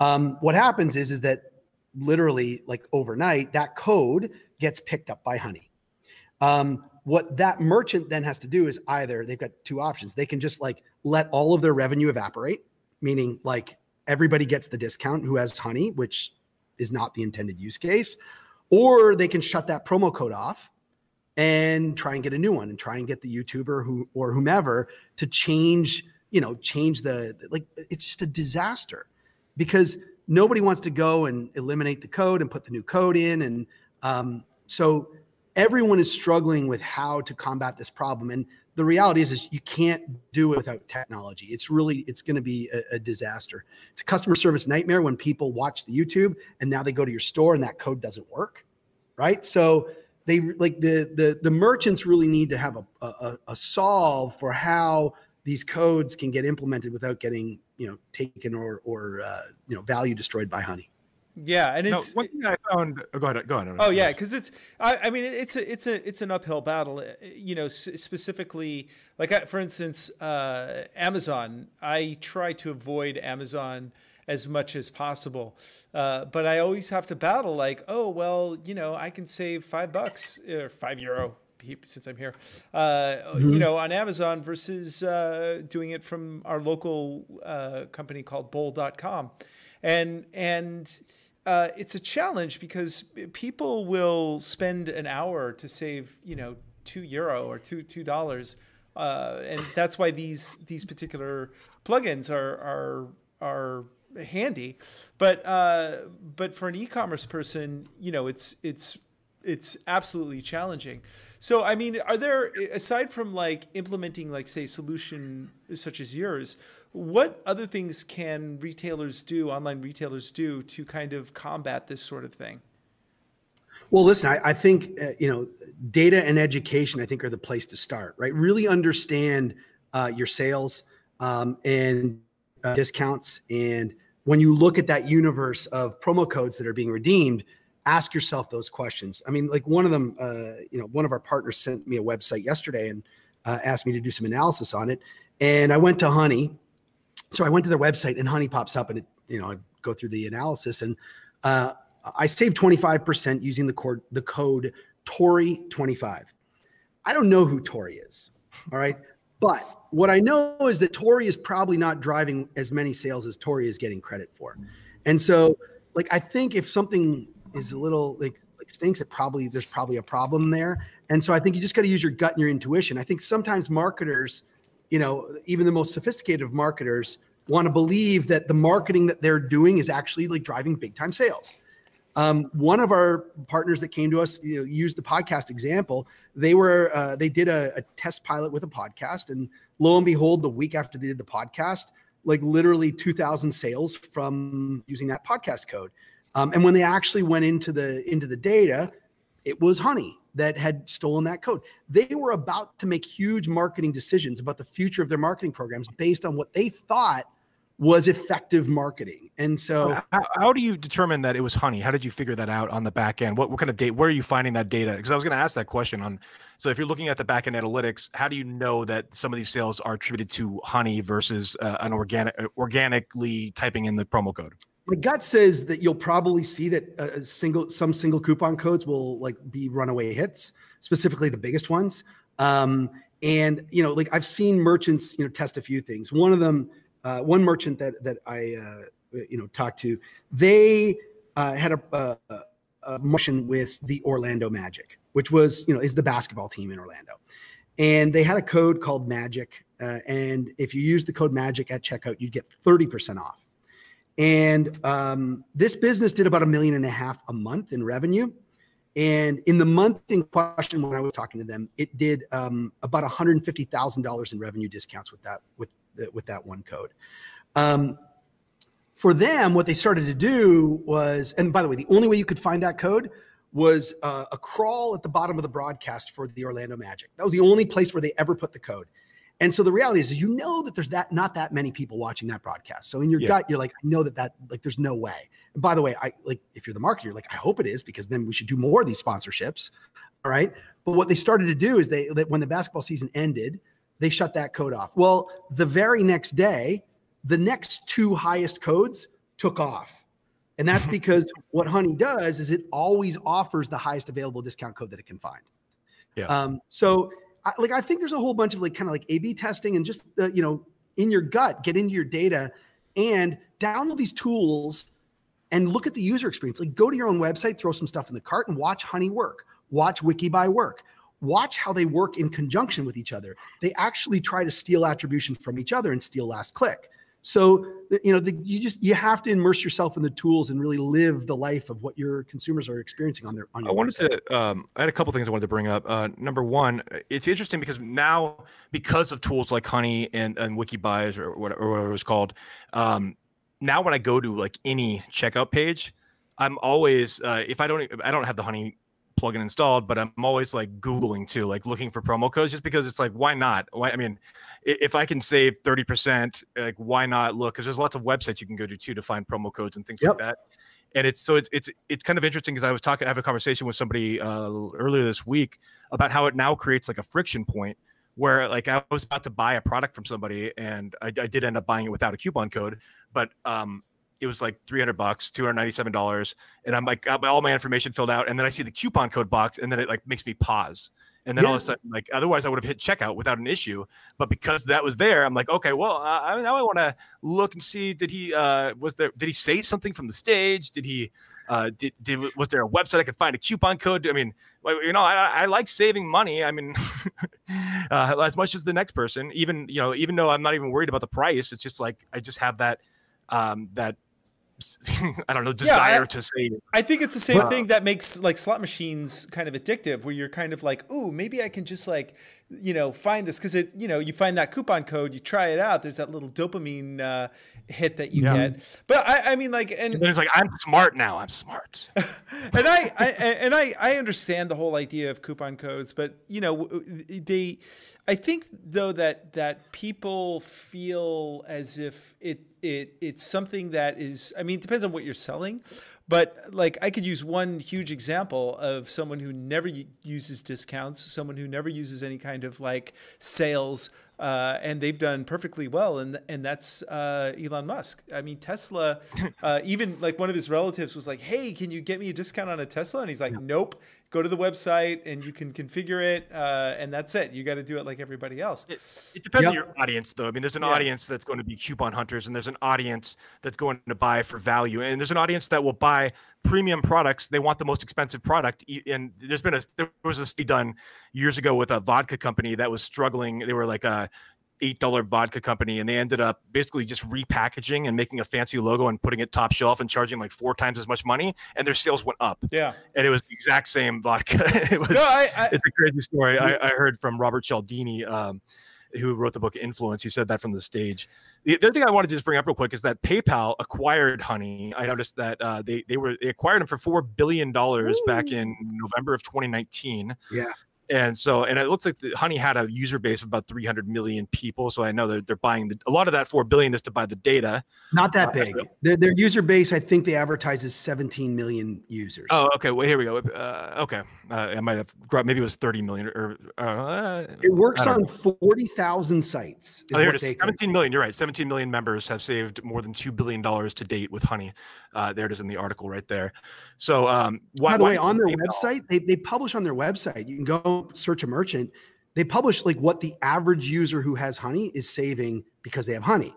Um, what happens is, is that literally like overnight, that code gets picked up by Honey. Um, what that merchant then has to do is either they've got two options. They can just like let all of their revenue evaporate, meaning like everybody gets the discount who has honey, which is not the intended use case, or they can shut that promo code off and try and get a new one and try and get the YouTuber who or whomever to change, you know, change the like it's just a disaster because nobody wants to go and eliminate the code and put the new code in. And um, so everyone is struggling with how to combat this problem. And the reality is, is you can't do it without technology. It's really it's going to be a, a, disaster. It's a customer service nightmare when people watch the youtube and now they go to your store and that code doesn't work right? So they like the the the merchants really need to have a, a, a solve for how these codes can get implemented without getting you know taken or or uh, you know value destroyed by honey yeah, and it's no, one thing I found. Oh, go ahead. Go ahead. Oh yeah, because it's. I, I, mean, it's a it's a it's an uphill battle. Uh, you know, specifically, like for instance, uh, Amazon. I try to avoid Amazon as much as possible, uh, but I always have to battle. Like, oh well, you know, I can save five bucks or five euro since I'm here, uh, mm-hmm. you know, on Amazon versus uh, doing it from our local uh, company called Bol.com, and and uh, it's a challenge because people will spend an hour to save, you know, two euro or two two dollars, uh, and that's why these these particular plugins are are are handy. But uh, but for an e-commerce person, you know, it's it's it's absolutely challenging. So I mean, are there aside from like implementing like say solution such as yours? What other things can retailers do, online retailers do, to kind of combat this sort of thing? Well, listen, I, I think uh, you know data and education. I think are the place to start. Right, really understand uh, your sales um, and uh, discounts, and when you look at that universe of promo codes that are being redeemed, ask yourself those questions. I mean, like one of them, uh, you know, one of our partners sent me a website yesterday and uh, asked me to do some analysis on it, and I went to Honey so I went to their website and Honey pops up and it, you know, I go through the analysis and uh, I saved 25% using the code, the code Tori25. I don't know who Tori is. All right. But what I know is that Tori is probably not driving as many sales as Tori is getting credit for. And so like I think if something is a little like like stinks, it probably there's probably a problem there. And so I think you just got to use your gut and your intuition. I think sometimes marketers, you know, even the most sophisticated of marketers want to believe that the marketing that they're doing is actually like driving big time sales. Um, one of our partners that came to us, you know, used the podcast example. They were uh, they did a, a test pilot with a podcast, and lo and behold, the week after they did the podcast, like literally 2,000 sales from using that podcast code. Um, and when they actually went into the into the data, it was Honey that had stolen that code. They were about to make huge marketing decisions about the future of their marketing programs based on what they thought was effective marketing. And so, how, how, do you determine that it was honey? How did you figure that out on the back end? What, what kind of data? Where are you finding that data? Because I was going to ask that question on. So, if you're looking at the back end analytics, how do you know that some of these sales are attributed to honey versus uh, an organic, organically typing in the promo code? My gut says that you'll probably see that uh, a single, some single coupon codes will like be runaway hits, specifically the biggest ones. Um, and you know, like I've seen merchants, you know, test a few things. One of them uh, one merchant that that I uh, you know talked to, they uh, had a, a, a motion with the Orlando Magic, which was you know is the basketball team in Orlando, and they had a code called Magic, uh, and if you use the code Magic at checkout, you'd get thirty percent off. And um, this business did about a million and a half a month in revenue. And in the month in question, when I was talking to them, it did um, about $150,000 in revenue discounts with that with with that one code. Um, for them, what they started to do was, and by the way, the only way you could find that code was uh, a crawl at the bottom of the broadcast for the Orlando Magic. That was the only place where they ever put the code. And so the reality is, you know that there's that not that many people watching that broadcast. So in your yeah. gut, you're like, I know that that like there's no way. And by the way, I like if you're the marketer, you're like, I hope it is because then we should do more of these sponsorships. All right. But what they started to do is they when the basketball season ended, they shut that code off. Well, the very next day, the next two highest codes took off. And that's because what Honey does is it always offers the highest available discount code that it can find. Yeah. Um, so, I, like, I think there's a whole bunch of like kind of like A/B testing and just uh, you know in your gut, get into your data, and download these tools and look at the user experience. Like, go to your own website, throw some stuff in the cart, and watch Honey work. Watch Wikibuy work watch how they work in conjunction with each other. They actually try to steal attribution from each other and steal last click. So you know, the, you just you have to immerse yourself in the tools and really live the life of what your consumers are experiencing on their. On I wanted website. to. Um, I had a couple things I wanted to bring up. Uh, number one, it's interesting because now, because of tools like Honey and and WikiBuys or whatever, or whatever it was called, um, now when I go to like any checkout page, I'm always uh, if I don't I don't have the Honey plugin installed, but I'm always like Googling too, like looking for promo codes just because it's like, why not? Why, I mean, if I can save 30%, like why not look? Because there's lots of websites you can go to too to find promo codes and things yep. like that. And it's so it's it's it's kind of interesting because I was talking, I have a conversation with somebody uh, earlier this week about how it now creates like a friction point where like I was about to buy a product from somebody and I, I did end up buying it without a coupon code, but um, it was like 300 bucks, $297. And I'm like, got all my information filled out. And then I see the coupon code box and then it like makes me pause. And then yeah. all of a sudden, like, otherwise I would have hit checkout without an issue. But because that was there, I'm like, okay, well, uh, now I want to look and see, did he, uh, was there, did he say something from the stage? Did he, uh, did, did, was there a website I could find a coupon code? I mean, you know, I, I like saving money. I mean, uh, as much as the next person, even, you know, even though I'm not even worried about the price, it's just like, I just have that, um, that I don't know desire yeah, I, to say. I think it's the same but, thing that makes like slot machines kind of addictive, where you're kind of like, oh, maybe I can just like you know find this because it you know you find that coupon code, you try it out. There's that little dopamine uh, hit that you yeah. get. But I, I mean, like, and, and it's like I'm smart now. I'm smart. and I, I and I I understand the whole idea of coupon codes, but you know they. I think though that that people feel as if it it it's something that is. I mean, it depends on what you're selling. But like I could use one huge example of someone who never uses discounts, someone who never uses any kind of like sales uh, and they've done perfectly well, and and that's uh, Elon Musk. I mean, Tesla. Uh, even like one of his relatives was like, "Hey, can you get me a discount on a Tesla?" And he's like, "Nope," go to the website and you can configure it, uh, and that's it. You got to do it like everybody else. It, it depends yep. on your audience, though. I mean, there's an yeah. audience that's going to be coupon hunters, and there's an audience that's going to buy for value, and there's an audience that will buy premium products. They want the most expensive product, and there's been a there was a study done years ago with a vodka company that was struggling. They were like a eight dollar vodka company, and they ended up basically just repackaging and making a fancy logo and putting it top shelf and charging like four times as much money, and their sales went up. Yeah, and it was the exact same vodka. it was. No, I, I, it's a crazy story. I, I, heard from Robert Cialdini. Um, who wrote the book Influence? He said that from the stage. The, the other thing I wanted to just bring up real quick is that PayPal acquired Honey. I noticed that uh, they they were they acquired them for four billion dollars back in November of 2019. Yeah, and so, and it looks like the Honey had a user base of about 300 million people. So I know they're, they're buying the, a lot of that 4 billion is to buy the data. Not that uh, big. Their, their user base, I think they advertise is 17 million users. Oh, okay. Well, here we go. Uh, okay. Uh, I might have maybe it was 30 million or, uh, it works on 40,000 sites. Oh, here it is. 17 million. You're right. 17 million members have saved more than $2 billion to date with Honey. Uh, there it is in the article right there. So, um, why, by the way, on their website, they, they publish on their website, you can go search a merchant, they publish like what the average user who has honey is saving because they have honey.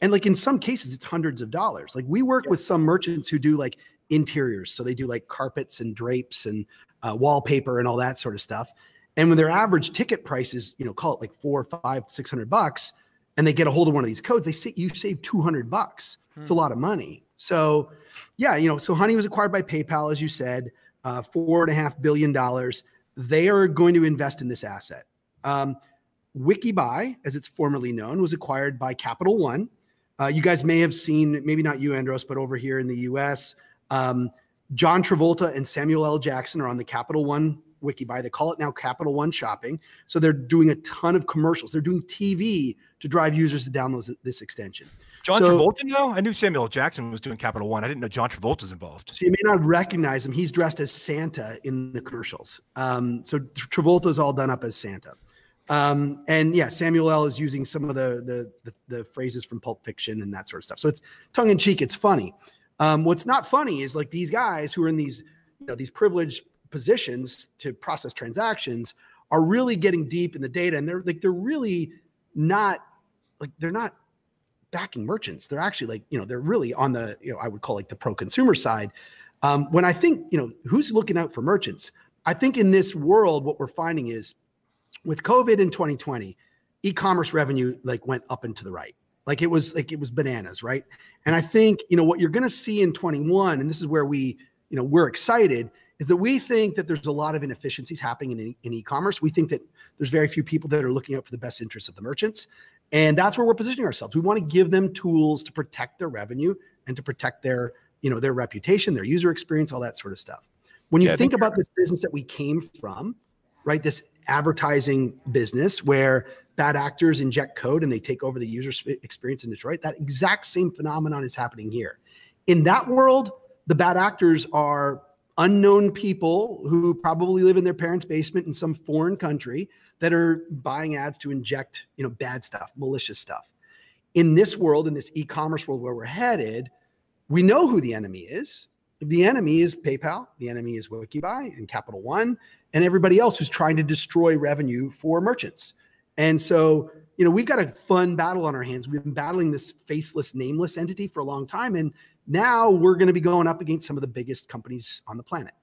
And like in some cases, it's hundreds of dollars. Like we work yeah. with some merchants who do like interiors. So they do like carpets and drapes and uh, wallpaper and all that sort of stuff. And when their average ticket price is, you know, call it like four, five, six hundred bucks, and they get a hold of one of these codes, they say you save 200 bucks. Hmm. It's a lot of money. So, yeah, you know, so Honey was acquired by PayPal, as you said, uh, four and a half billion dollars they are going to invest in this asset. Um, WikiBuy, as it's formerly known, was acquired by Capital One. Uh, you guys may have seen, maybe not you, Andros, but over here in the US, um, John Travolta and Samuel L. Jackson are on the Capital One WikiBuy. They call it now Capital One Shopping. So they're doing a ton of commercials. They're doing TV to drive users to download this extension. John so, Travolta now? I knew Samuel Jackson was doing Capital One. I didn't know John Travolta's involved. So you may not recognize him. He's dressed as Santa in the commercials. Um, so Travolta's all done up as Santa. Um, and yeah, Samuel L. is using some of the, the, the the phrases from Pulp Fiction and that sort of stuff. So it's tongue in cheek. It's funny. Um, what's not funny is like these guys who are in these you know these privileged positions to process transactions are really getting deep in the data, and they're like they're really not like they're not backing merchants. They're actually like, you know, they're really on the, you know, I would call like the pro consumer side. Um, when I think, you know, who's looking out for merchants? I think in this world, what we're finding is with COVID in 2020, e-commerce revenue like went up and to the right. Like it was like it was bananas, right? And I think, you know, what you're going to see in 21, and this is where we, you know, we're excited is that we think that there's a lot of inefficiencies happening in, in e-commerce. We think that there's very few people that are looking out for the best interests of the merchants. And that's where we're positioning ourselves. We want to give them tools to protect their revenue and to protect their, you know, their reputation, their user experience, all that sort of stuff. When you yeah, think about this business that we came from, right? This advertising business where bad actors inject code and they take over the user experience in Detroit, that exact same phenomenon is happening here. In that world, the bad actors are unknown people who probably live in their parents' basement in some foreign country that are buying ads to inject, you know, bad stuff, malicious stuff. In this world, in this e-commerce world where we're headed, we know who the enemy is. The enemy is PayPal, the enemy is WikiBuy and Capital One, and everybody else who's trying to destroy revenue for merchants. And so, you know, we've got a fun battle on our hands. We've been battling this faceless, nameless entity for a long time. And now we're going to be going up against some of the biggest companies on the planet.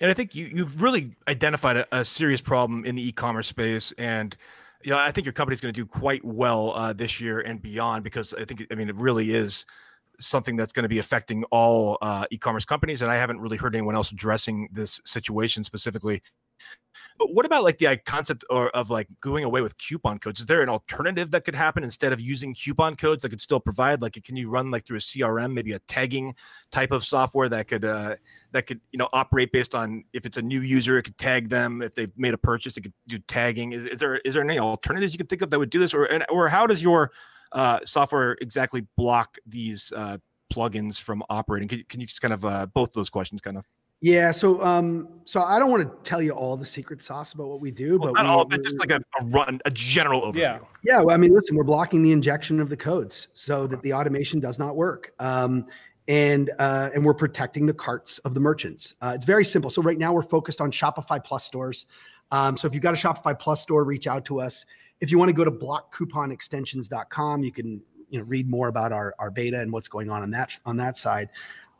And I think you, you've really identified a, a serious problem in the e-commerce space. And you know, I think your company's going to do quite well uh, this year and beyond because I think, I mean, it really is something that's going to be affecting all uh, e-commerce companies. And I haven't really heard anyone else addressing this situation specifically. But what about like the concept or, of like going away with coupon codes? Is there an alternative that could happen instead of using coupon codes that could still provide? Like, can you run like through a CRM, maybe a tagging type of software that could uh, that could you know operate based on if it's a new user, it could tag them. If they've made a purchase, it could do tagging. Is, is there is there any alternatives you can think of that would do this, or or how does your uh, software exactly block these uh, plugins from operating? Can, can you just kind of uh, both those questions kind of? Yeah, so um, so I don't want to tell you all the secret sauce about what we do, well, but not we, all, but just like a, a, run, a general overview. Yeah, yeah. Well, I mean, listen, we're blocking the injection of the codes so that the automation does not work. Um, and uh, and we're protecting the carts of the merchants. Uh, it's very simple. So right now we're focused on Shopify Plus stores. Um, so if you've got a Shopify Plus store, reach out to us. If you want to go to blockcouponextensions.com, you can you know read more about our, our beta and what's going on on that on that side.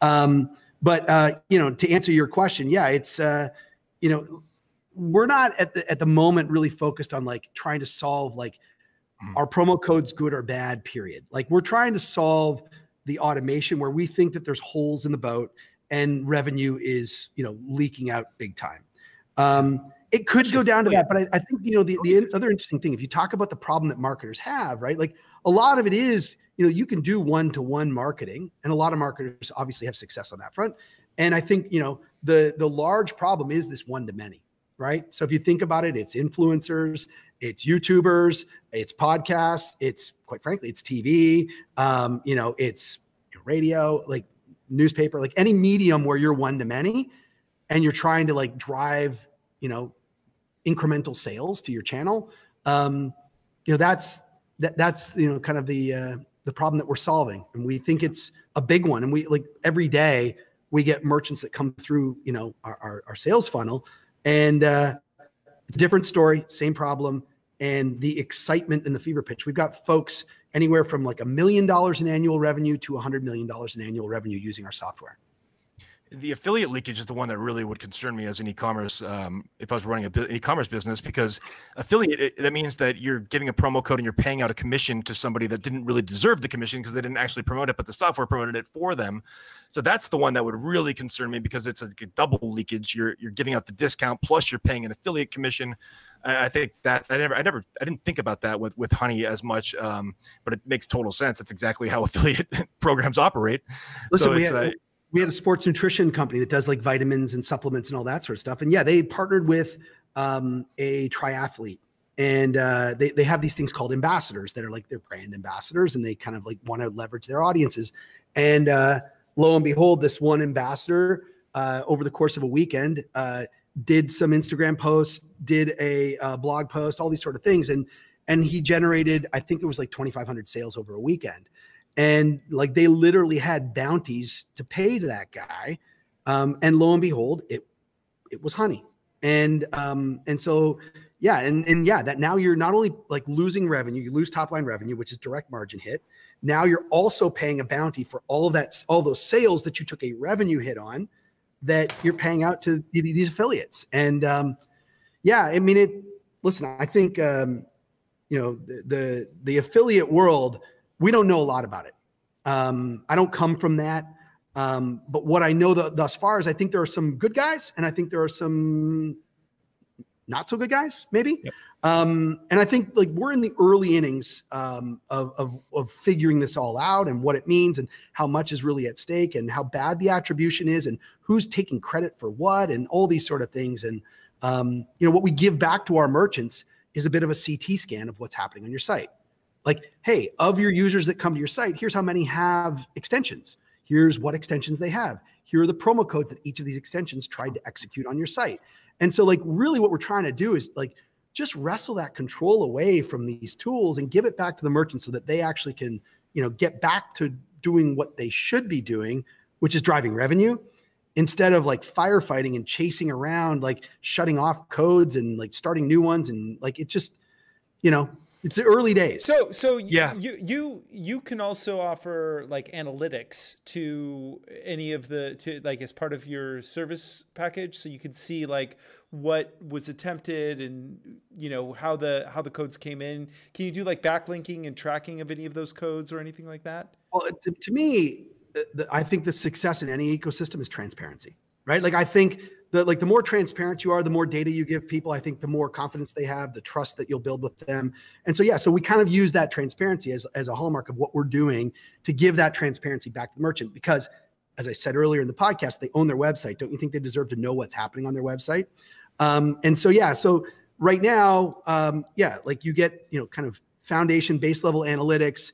Um, but uh, you know, to answer your question, yeah, it's uh, you know, we're not at the at the moment really focused on like trying to solve like mm. our promo codes good or bad. Period. Like we're trying to solve the automation where we think that there's holes in the boat and revenue is you know leaking out big time. Um, it could go down to that, but I, I think you know the, the other interesting thing, if you talk about the problem that marketers have, right? Like a lot of it is, you know, you can do one-to-one marketing, and a lot of marketers obviously have success on that front. And I think you know the the large problem is this one-to-many, right? So if you think about it, it's influencers, it's YouTubers, it's podcasts, it's quite frankly, it's TV, um, you know, it's radio, like newspaper, like any medium where you're one-to-many, and you're trying to like drive, you know, incremental sales to your channel. Um, you know, that's that that's you know kind of the uh, the problem that we're solving, and we think it's a big one. And we like every day we get merchants that come through, you know, our our, our sales funnel, and uh, it's a different story, same problem, and the excitement and the fever pitch. We've got folks anywhere from like a million dollars in annual revenue to a hundred million dollars in annual revenue using our software the affiliate leakage is the one that really would concern me as an e-commerce um, if i was running an e-commerce business because affiliate it, that means that you're giving a promo code and you're paying out a commission to somebody that didn't really deserve the commission because they didn't actually promote it but the software promoted it for them so that's the one that would really concern me because it's a, a double leakage you're you're giving out the discount plus you're paying an affiliate commission I think that's I never I never I didn't think about that with with Honey as much, um, but it makes total sense. That's exactly how affiliate programs operate. Listen, so we, had, we had a sports nutrition company that does like vitamins and supplements and all that sort of stuff. And yeah, they partnered with um, a triathlete and uh, they, they have these things called ambassadors that are like their brand ambassadors and they kind of like want to leverage their audiences. And uh, lo and behold, this one ambassador uh, over the course of a weekend uh, did some Instagram posts, did a uh, blog post, all these sort of things. And, and he generated, I think it was like 2,500 sales over a weekend and like they literally had bounties to pay to that guy um, and lo and behold it it was honey. And um, and so yeah and and yeah that now you're not only like losing revenue you lose top line revenue which is direct margin hit now you're also paying a bounty for all of that all those sales that you took a revenue hit on that you're paying out to these affiliates. And um, yeah i mean it listen i think um, you know the, the the affiliate world we don't know a lot about it. Um, I don't come from that. Um, but what I know the, thus far is I think there are some good guys and I think there are some not so good guys, maybe. Yep. Um, and I think like we're in the early innings um, of, of, of, figuring this all out and what it means and how much is really at stake and how bad the attribution is and who's taking credit for what and all these sort of things. And, um, you know, what we give back to our merchants is a bit of a CT scan of what's happening on your site like, hey, of your users that come to your site, here's how many have extensions. Here's what extensions they have. Here are the promo codes that each of these extensions tried to execute on your site. And so, like, really what we're trying to do is like just wrestle that control away from these tools and give it back to the merchant so that they actually can, you know, get back to doing what they should be doing, which is driving revenue instead of like firefighting and chasing around, like shutting off codes and like starting new ones. And like it just, you know, it's the early days. So so yeah. you you you can also offer like analytics to any of the to like as part of your service package so you can see like what was attempted and you know how the how the codes came in. Can you do like backlinking and tracking of any of those codes or anything like that? Well, to, to me, uh, the, I think the success in any ecosystem is transparency, right? Like I think the like the more transparent you are, the more data you give people, I think the more confidence they have, the trust that you'll build with them. And so yeah, so we kind of use that transparency as, as a hallmark of what we're doing to give that transparency back to the merchant because as I said earlier in the podcast, they own their website. Don't you think they deserve to know what's happening on their website? Um, and so yeah, so right now, um, yeah, like you get you know kind of foundation base level analytics,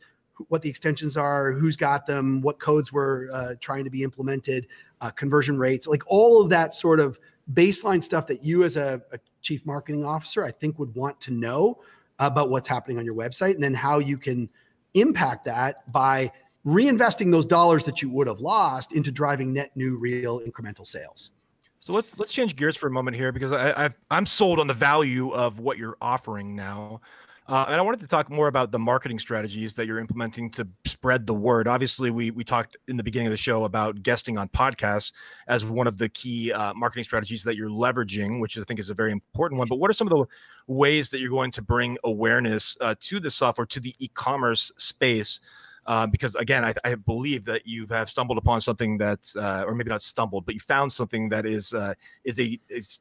what the extensions are, who's got them, what codes were uh, trying to be implemented, uh, conversion rates, like all of that sort of baseline stuff that you as a, a, chief marketing officer, I think would want to know about what's happening on your website and then how you can impact that by reinvesting those dollars that you would have lost into driving net new real incremental sales. So let's let's change gears for a moment here because I, i am sold on the value of what you're offering now, uh, and I wanted to talk more about the marketing strategies that you're implementing to spread the word. Obviously, we we talked in the beginning of the show about guesting on podcasts as one of the key uh, marketing strategies that you're leveraging, which I think is a very important one. But what are some of the ways that you're going to bring awareness uh, to the software to the e-commerce space? um, because again, I, I, believe that you have stumbled upon something that, uh, or maybe not stumbled, but you found something that is uh, is a is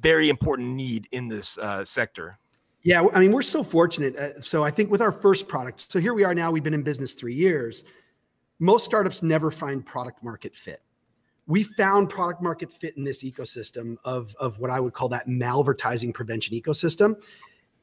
very important need in this uh, sector. Yeah, I mean, we're so fortunate. Uh, so I think with our first product, so here we are now. We've been in business three years. Most startups never find product market fit. We found product market fit in this ecosystem of, of what I would call that malvertising prevention ecosystem.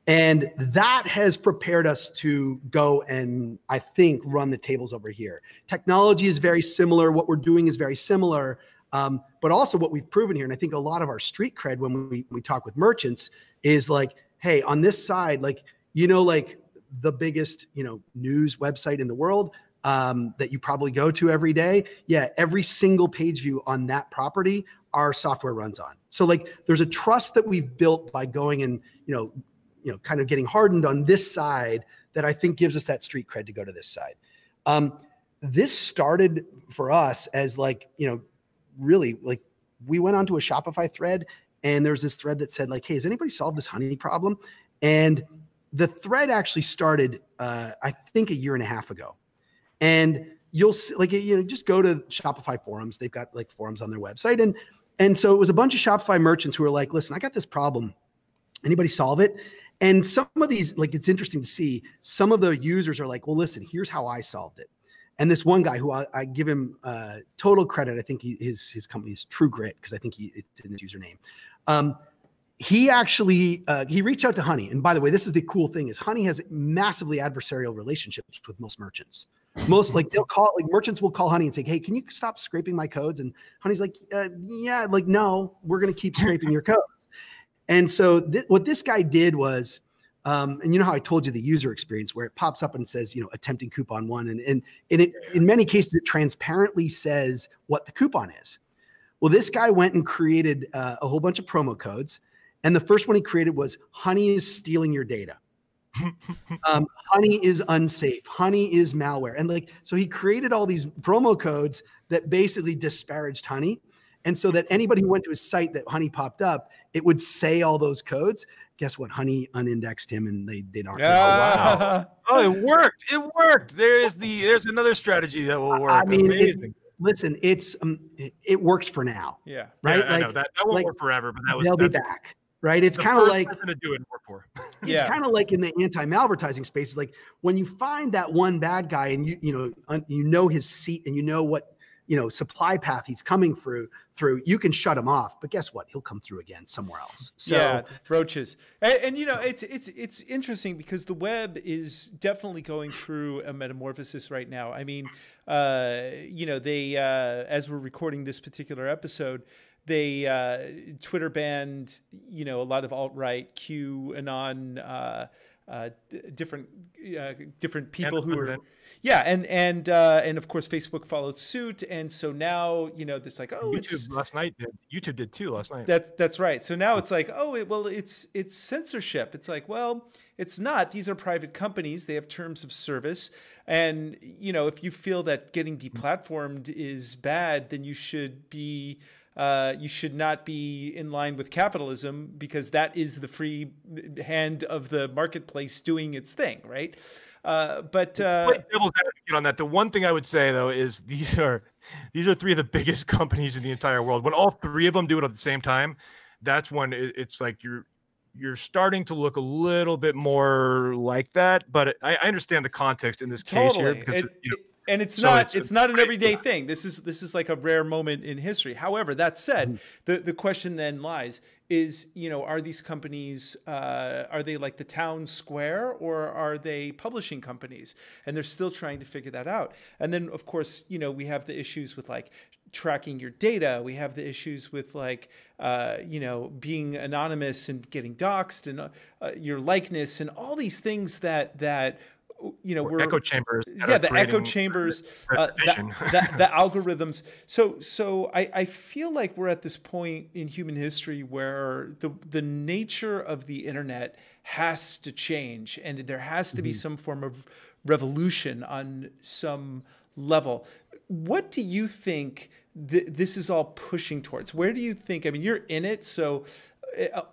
And that has prepared us to go and I think run the tables over here. Technology is very similar. What we're doing is very similar. Um, but also what we've proven here, and I think a lot of our street cred when we, we talk with merchants is like, hey, on this side, like, you know, like the biggest, you know, news website in the world um, that you probably go to every day. Yeah, every single page view on that property, our software runs on. So like there's a trust that we've built by going and, you know, you know, kind of getting hardened on this side that I think gives us that street cred to go to this side. Um, this started for us as like, you know, really like we went onto a Shopify thread and there's this thread that said like, hey, has anybody solved this honey problem? And the thread actually started, uh, I think, a year and a half ago. And you'll see, like, you know, just go to Shopify forums. They've got like forums on their website, and and so it was a bunch of Shopify merchants who were like, listen, I got this problem. Anybody solve it? And some of these, like, it's interesting to see some of the users are like, well, listen, here's how I solved it. And this one guy who I, I give him uh, total credit, I think he, his his company is True Grit because I think he it's in his username. Um, he actually uh, he reached out to Honey, and by the way, this is the cool thing: is Honey has massively adversarial relationships with most merchants. Most like they'll call like merchants will call Honey and say, "Hey, can you stop scraping my codes?" And Honey's like, uh, "Yeah, like no, we're going to keep scraping your codes." And so th- what this guy did was, um, and you know how I told you the user experience where it pops up and says, you know, attempting coupon one, and and, and it in many cases it transparently says what the coupon is. Well, this guy went and created uh, a whole bunch of promo codes, and the first one he created was "Honey is stealing your data." um, honey is unsafe. Honey is malware, and like so, he created all these promo codes that basically disparaged Honey. And so that anybody who went to his site that Honey popped up, it would say all those codes. Guess what? Honey unindexed him, and they they don't. Yeah. oh, it worked! It worked. There is the there's another strategy that will work. I mean, it, listen, it's um, it, it, works for now. Yeah. Right. Yeah, like, I know that that won't like, work forever, but that was they'll be back. Right. It's kind of like to do it work for. it's yeah. kind of like in the anti-malvertising space. It's like when you find that one bad guy and you you know un, you know his seat and you know what you know supply path he's coming through through you can shut him off but guess what? He'll come through again somewhere else. So yeah roaches. And, and, you know it's it's it's interesting because the web is definitely going through a metamorphosis right now. I mean uh, you know they uh, as we're recording this particular episode they uh, twitter banned you know a lot of alt-right QAnon uh, uh, different uh, different people who are yeah, and and uh, and of course Facebook followed suit, and so now you know it's like oh YouTube last night did YouTube did too last night. That that's right. So now it's like oh it, well it's it's censorship. It's like well it's not. These are private companies. They have terms of service, and you know if you feel that getting deplatformed is bad, then you should be. Uh, you should not be in line with capitalism because that is the free hand of the marketplace doing its thing, right? Uh, but uh, devil's advocate on that. The one thing I would say though is these are these are three of the biggest companies in the entire world. When all three of them do it at the same time, that's when it's like you're you're starting to look a little bit more like that. But I, I understand the context in this totally. case here because it, you know, and it's so not it's, it's not an everyday thing. This is this is like a rare moment in history. However, that said, mm-hmm. the the question then lies is you know are these companies uh, are they like the town square or are they publishing companies? And they're still trying to figure that out. And then of course you know we have the issues with like tracking your data. We have the issues with like uh, you know being anonymous and getting doxxed and uh, your likeness and all these things that that you know, Or we're echo chambers. yeah the echo chambers uh, the, the, the algorithms. So so I, I feel like we're at this point in human history where the the nature of the internet has to change and there has to be some form of revolution on some level. What do you think th- this is all pushing towards? Where do you think i mean you're in it so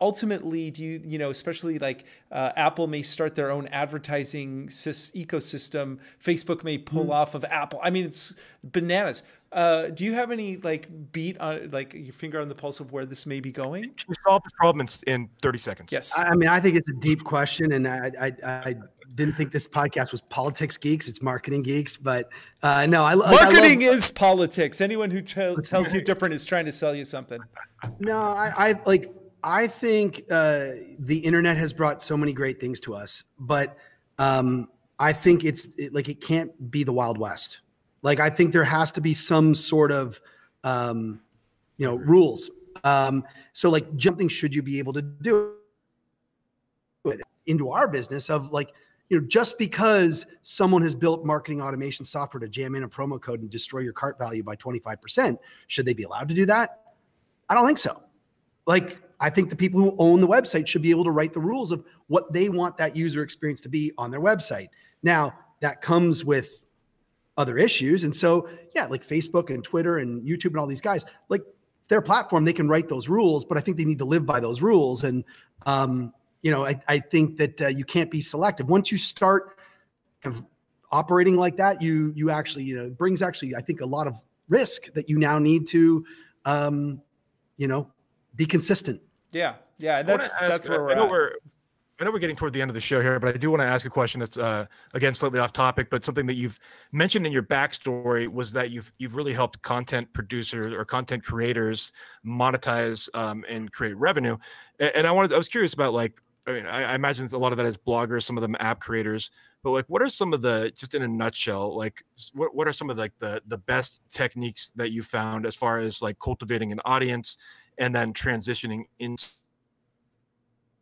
ultimately do you you know especially like uh, apple may start their own advertising sys- ecosystem. Facebook may pull off of apple. I mean it's bananas. Uh, do you have any like beat on like your finger on the pulse of where this may be going? Can you solve this problem in, in 30 seconds? yes. I I mean, I think it's a deep question, and I, I, I didn't think this podcast was politics geeks. It's marketing geeks, but uh, no, I, like, I love- marketing is politics. Anyone who tell tells you different is trying to sell you something. No, I, I like. I think uh, the internet has brought so many great things to us, but um, I think it's it, like it can't be the Wild West. Like I think there has to be some sort of, um, you know, rules. Um, so like, jumping should you be able to do it into our business of like, you know, just because someone has built marketing automation software to jam in a promo code and destroy your cart value by 25%, should they be allowed to do that? I don't think so. Like, I think the people who own the website should be able to write the rules of what they want that user experience to be on their website. Now, that comes with other issues. And so, yeah, like Facebook and Twitter and YouTube and all these guys, like their platform, they can write those rules, but I think they need to live by those rules. And, um, you know, I, I think that uh, you can't be selective. Once you start kind of operating like that, you you actually, you know, brings actually, I think, a lot of risk that you now need to, um, you know, be consistent. Yeah yeah I that's ask- that's where I we're know at we're I know we're getting toward the end of the show here, but I do want to ask a question that's uh, again slightly off topic, but something that you've mentioned in your backstory was that you've you've really helped content producers or content creators monetize um, and create revenue. And, and I wanted I was curious about like I mean I, I imagine a lot of that is bloggers, some of them app creators, but like what are some of the just in a nutshell like what, what are some of like the the best techniques that you found as far as like cultivating an audience and then transitioning into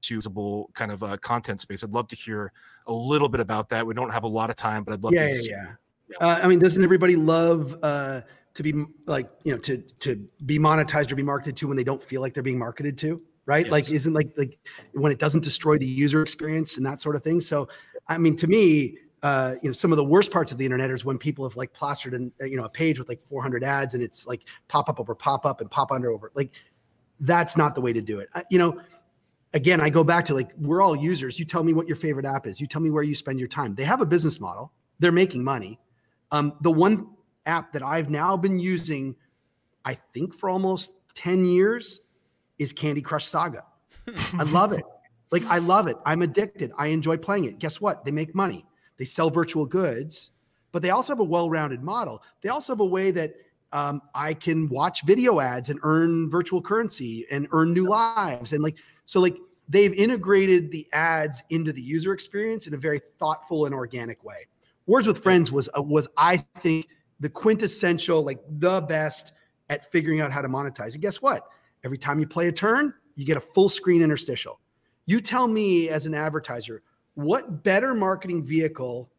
usable kind of uh, content space. I'd love to hear a little bit about that. We don't have a lot of time, but I'd love yeah, to. yeah, just- yeah. Uh, I mean, doesn't everybody love uh, to be like you know to to be monetized or be marketed to when they don't feel like they're being marketed to, right? Like, isn't like like when it doesn't destroy the user experience and that sort of thing. So, I mean, to me, uh, you know, some of the worst parts of the internet is when people have like plastered in uh, you know a page with like 400 ads and it's like pop up over pop up and pop under over like that's not the way to do it. Uh, you know, again, I go back to like we're all users. You tell me what your favorite app is. You tell me where you spend your time. They have a business model. They're making money. Um, the one app that I've now been using, I think for almost 10 years, is Candy Crush Saga. I love it. Like I love it. I'm addicted. I enjoy playing it. Guess what? They make money. They sell virtual goods, but they also have a well-rounded model. They also have a way that um, I can watch video ads and earn virtual currency and earn new lives. And like, so like they've integrated the ads into the user experience in a very thoughtful and organic way. Words with Friends was uh, was I think the quintessential, like the best at figuring out how to monetize. And guess what? Every time you play a turn, you get a full screen interstitial. You tell me as an advertiser, what better marketing vehicle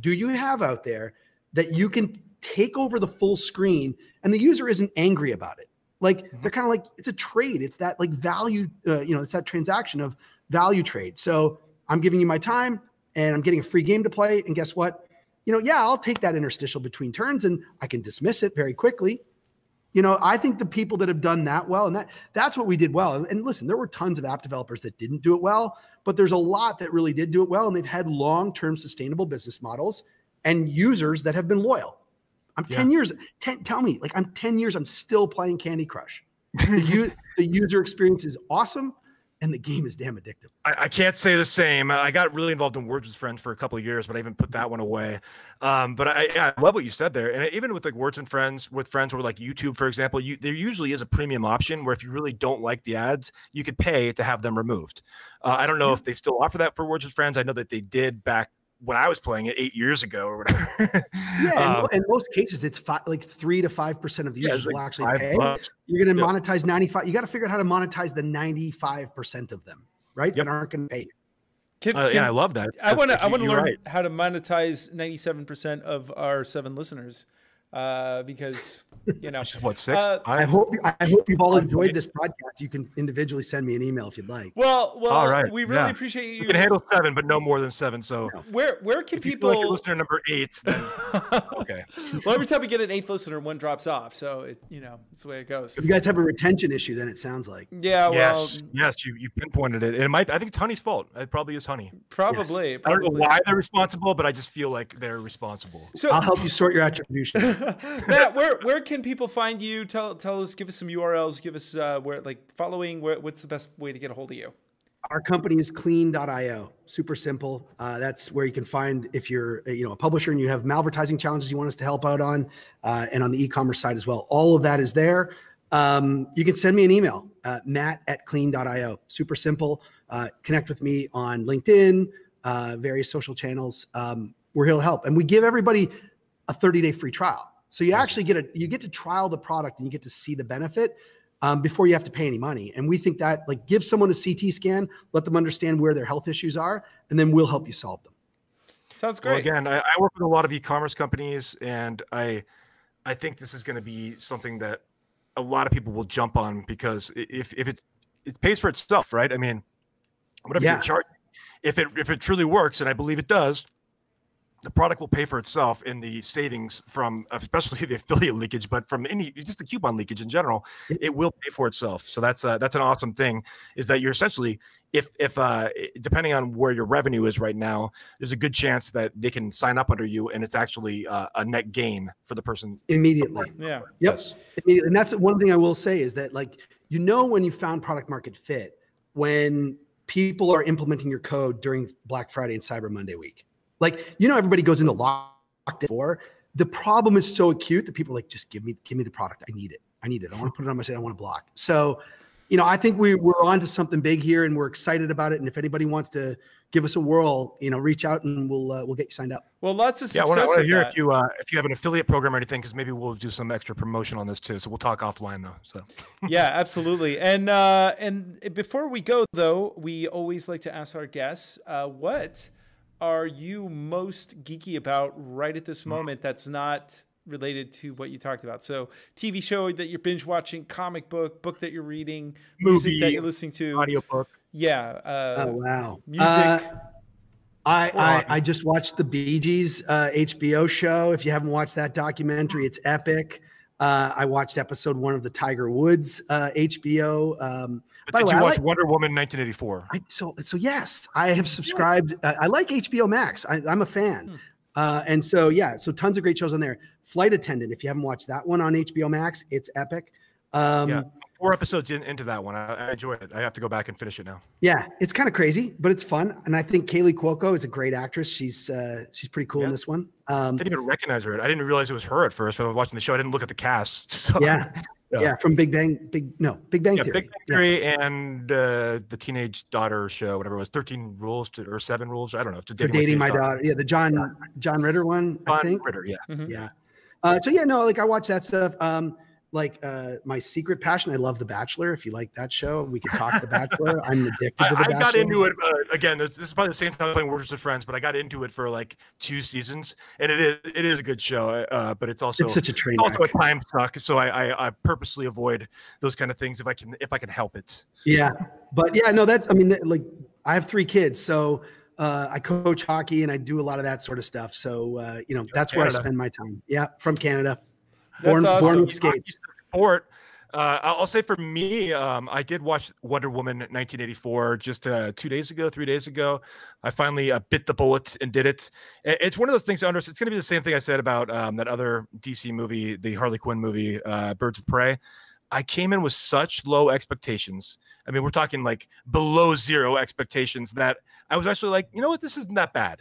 do you have out there that you can take over the full screen and the user isn't angry about it? Like Mhm. they're kind of like it's a trade. It's that like value, uh, you know, it's that transaction of value trade. So I'm giving you my time and I'm getting a free game to play. And guess what? You know, yeah, I'll take that interstitial between turns and I can dismiss it very quickly. You know, I think the people that have done that well, and that that's what we did well. And, and listen, there were tons of app developers that didn't do it well, but there's a lot that really did do it well, and they've had long-term sustainable business models and users that have been loyal. I'm 10 years. 10, tell me, like I'm 10 years, I'm still playing Candy Crush. The, the user experience is awesome, and the game is damn addictive. I, I can't say the same. I got really involved in Words with Friends for a couple of years, but I even put that one away. Um, but I, I love what you said there. And even with like Words and Friends, with friends, or like YouTube, for example, you, there usually is a premium option where if you really don't like the ads, you could pay to have them removed. Uh, I don't know if they still offer that for Words with Friends. I know that they did back when I was playing it eight years ago or whatever. Yeah, Um, in, in most cases, it's fi- like three to five percent of the yeah, users it's will like actually pay. bucks. You're going to Yeah. monetize 95. You got to figure out how to monetize the 95 percent of them, right? Yep. That aren't going to pay. Can, uh, can, yeah, I love that. I want to. I want to learn right. how to monetize ninety-seven percent of our seven listeners, uh, because you know what six. Uh, I hope I hope you've all enjoyed this podcast. You can individually send me an email if you'd like. Well, well, all right. We really yeah. appreciate you. You can handle seven, but no more than seven. So where where can if people? You like listener number eight. Then... okay. Well, every time we get an eighth listener, one drops off. So it you know it's the way it goes. If you guys have a retention issue, then it sounds like. Yeah. Well. Yes. Yes. You you pinpointed it. And it might. I think it's Honey's fault. It probably is Honey. Probably, yes. probably. I don't know why they're responsible, but I just feel like they're responsible. So I'll help you sort your attribution. Matt, where where can people find you? tell tell us, give us some URLs, give us uh, where like following. Where, what's the best way to get a hold of you? Our company is clean.io. Super simple. Uh, that's where you can find if you're you know a publisher and you have malvertising challenges you want us to help out on, uh, and on the e-commerce side as well. All of that is there. Um, you can send me an email, uh, matt at clean.io. Super simple. Uh, connect with me on LinkedIn, uh, various social channels. Um, we're here to help, and we give everybody a 30 day free trial. So you actually get a you get to trial the product and you get to see the benefit um, before you have to pay any money. And we think that like give someone a CT scan, let them understand where their health issues are, and then we'll help you solve them. Sounds great. Well, again, I, I work with a lot of e-commerce companies, and I I think this is going to be something that a lot of people will jump on because if if it it pays for itself, right? I mean, whatever yeah. you charge, if it if it truly works, and I believe it does, the product will pay for itself in the savings from especially the affiliate leakage but from any just the coupon leakage in general it will pay for itself. So that's uh, that's an awesome thing is that you're essentially if if uh, depending on where your revenue is right now there's a good chance that they can sign up under you and it's actually uh, a net gain for the person. Immediately. Yeah. Yep. Yes. immediately. and that's one thing i will say is that like you know when you found product market fit when people are implementing your code during black friday and cyber monday week like, you know, everybody goes into locked for. The problem is so acute that people are like, just give me, give me the product. I need it. I need it. I want to put it on my site. I want to block. So, you know, I think we, we're on to something big here and we're excited about it. And if anybody wants to give us a whirl, you know, reach out and we'll, uh, we'll get you signed up. Well, lots of success. Yeah, I want to hear that. if you, uh, if you have an affiliate program or anything, because maybe we'll do some extra promotion on this too. So we'll talk offline though. So yeah, absolutely. And, uh, and before we go though, we always like to ask our guests, uh, what, are you most geeky about right at this moment that's not related to what you talked about? So, TV show that you're binge watching, comic book, book that you're reading, Movie, music that you're listening to, audiobook. Yeah. Uh, oh wow. Music. Uh, I, I, I just watched the Bee Gees uh, HBO show. If you haven't watched that documentary, it's epic. Uh, I watched episode one of the Tiger Woods uh, HBO. Um, but did way, you watch like, Wonder Woman 1984? I, so so yes, I have subscribed. Uh, I like HBO Max. I, am a fan, hmm. Uh, and so yeah, so tons of great shows on there. Flight Attendant. If you haven't watched that one on HBO Max, it's epic. Um, yeah four episodes in, into that one. I, I enjoyed it. I have to go back and finish it now. Yeah, it's kind of crazy, but it's fun. And I think Kaley Cuoco is a great actress. She's uh, she's pretty cool yeah. in this one. Um, I didn't even recognize her. I didn't realize it was her at first. When I was watching the show, I didn't look at the cast. So, yeah. yeah. yeah, from Big Bang, Big no, Big Bang yeah, Theory. Big Bang Theory yeah. and uh, the teenage daughter show, whatever it was, Thirteen Rules to, or Seven Rules. I don't know. To dating, dating my daughter. daughter. Yeah, the John John Ritter one. John I think. Ritter. Yeah. Mm-hmm. Yeah. Uh, so yeah, no, like I watch that stuff. Um, like uh, my secret passion. I love The Bachelor. If you like that show, we could talk The Bachelor. I'm addicted to The I, Bachelor. I got into it uh, again. This, this, is probably the same time playing Words with Friends, but I got into it for like two seasons, and it is it is a good show. Uh, but it's also it's such a train. Also a time suck. So I, I, I purposely avoid those kind of things if I can if I can help it. Yeah, but yeah, no, that's I mean, like I have three kids, so. Uh, I coach hockey and I do a lot of that sort of stuff. So uh, you know that's Canada. where I spend my time. Yeah, from Canada. Born, awesome. born with skates sport. Uh, I'll say for me, um, I did watch Wonder Woman 1984 just uh, two days ago, three days ago. I finally uh, bit the bullet and did it. It's one of those things. It's going to be the same thing I said about um, that other DC movie, the Harley Quinn movie, uh, Birds of Prey. I came in with such low expectations. I mean, we're talking like below zero expectations that I was actually like, you know what, this isn't that bad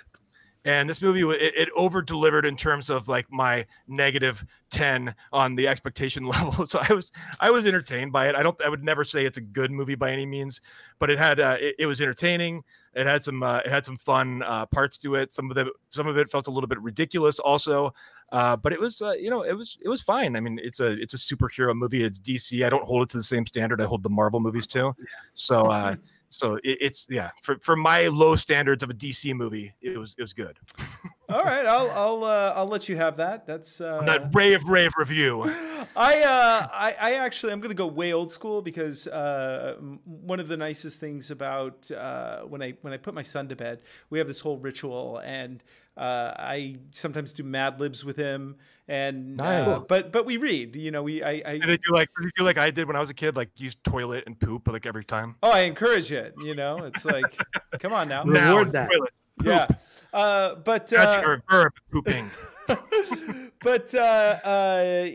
and this movie it, it over delivered in terms of like my negative 10 on the expectation level. So i was i was entertained by it. I don't i would never say it's a good movie by any means but it had uh, it, it was entertaining. It had some uh, it had some fun uh, parts to it. Some of the some of it felt a little bit ridiculous also uh, but it was uh, you know it was it was fine. I mean it's a it's a superhero movie. It's dc i don't hold it to the same standard. I hold the marvel movies to so uh, so it, it's yeah for, for my low standards of a DC movie, it was it was good. All right, I'll I'll uh, I'll let you have that. That's uh, that rave rave review. I uh I, I actually I'm gonna go way old school because uh one of the nicest things about uh when I when I put my son to bed we have this whole ritual and uh, I sometimes do Mad Libs with him, and nice. uh, but but we read. You know, we I, I do like do like I did when I was a kid, like use toilet and poop like every time. Oh, I encourage it. You know, it's like, come on now, reward that. Toilet, yeah, uh, but uh, verb pooping. but uh, uh,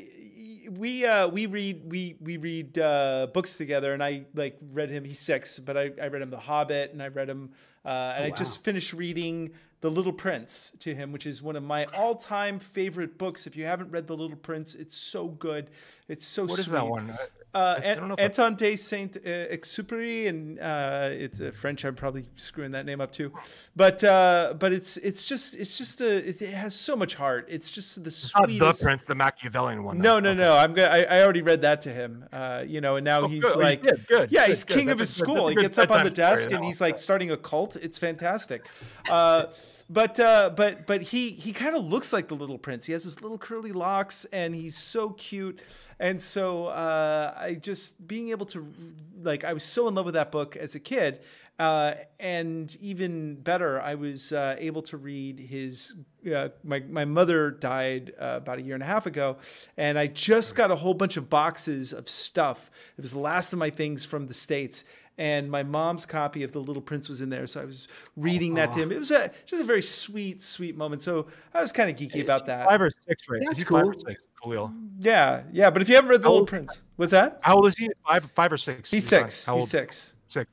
we uh, we read we we read uh, books together, and I like read him. He's six, but I, I read him The Hobbit, and I read him, uh, and oh, I just finished reading The Little Prince to him, which is one of my all time favorite books. If you haven't read The Little Prince, it's so good. It's so what sweet. What is that one? Uh, An- Anton de Saint Exupéry, and uh, it's a French. I'm probably screwing that name up too, but uh, but it's it's just it's just a it, it has so much heart. It's just the sweetest. Not the Prince, the Machiavellian one. No, no, okay. no. I'm I, I already read that to him. Uh, you know, and now oh, he's good. like, good, good, yeah, good, he's king of his school. He gets up on the desk and he's like starting a cult. It's fantastic. Uh, but uh, but but he he kind of looks like the little prince. He has his little curly locks and he's so cute. And so uh, I just being able to like I was so in love with that book as a kid. Uh, and even better, I was uh, able to read his. Uh, my my mother died uh, about a year and a half ago, and I just got a whole bunch of boxes of stuff. It was the last of my things from the states, and my mom's copy of The Little Prince was in there, so I was reading that to him. It was a, just a very sweet, sweet moment. So I was kind of geeky about that. Five or six, right? That's cool. Five or six, Khalil. Yeah, yeah. But if you haven't read The Little Prince, what's that? How old is he? Five, five or six? He's six. He's six. Six.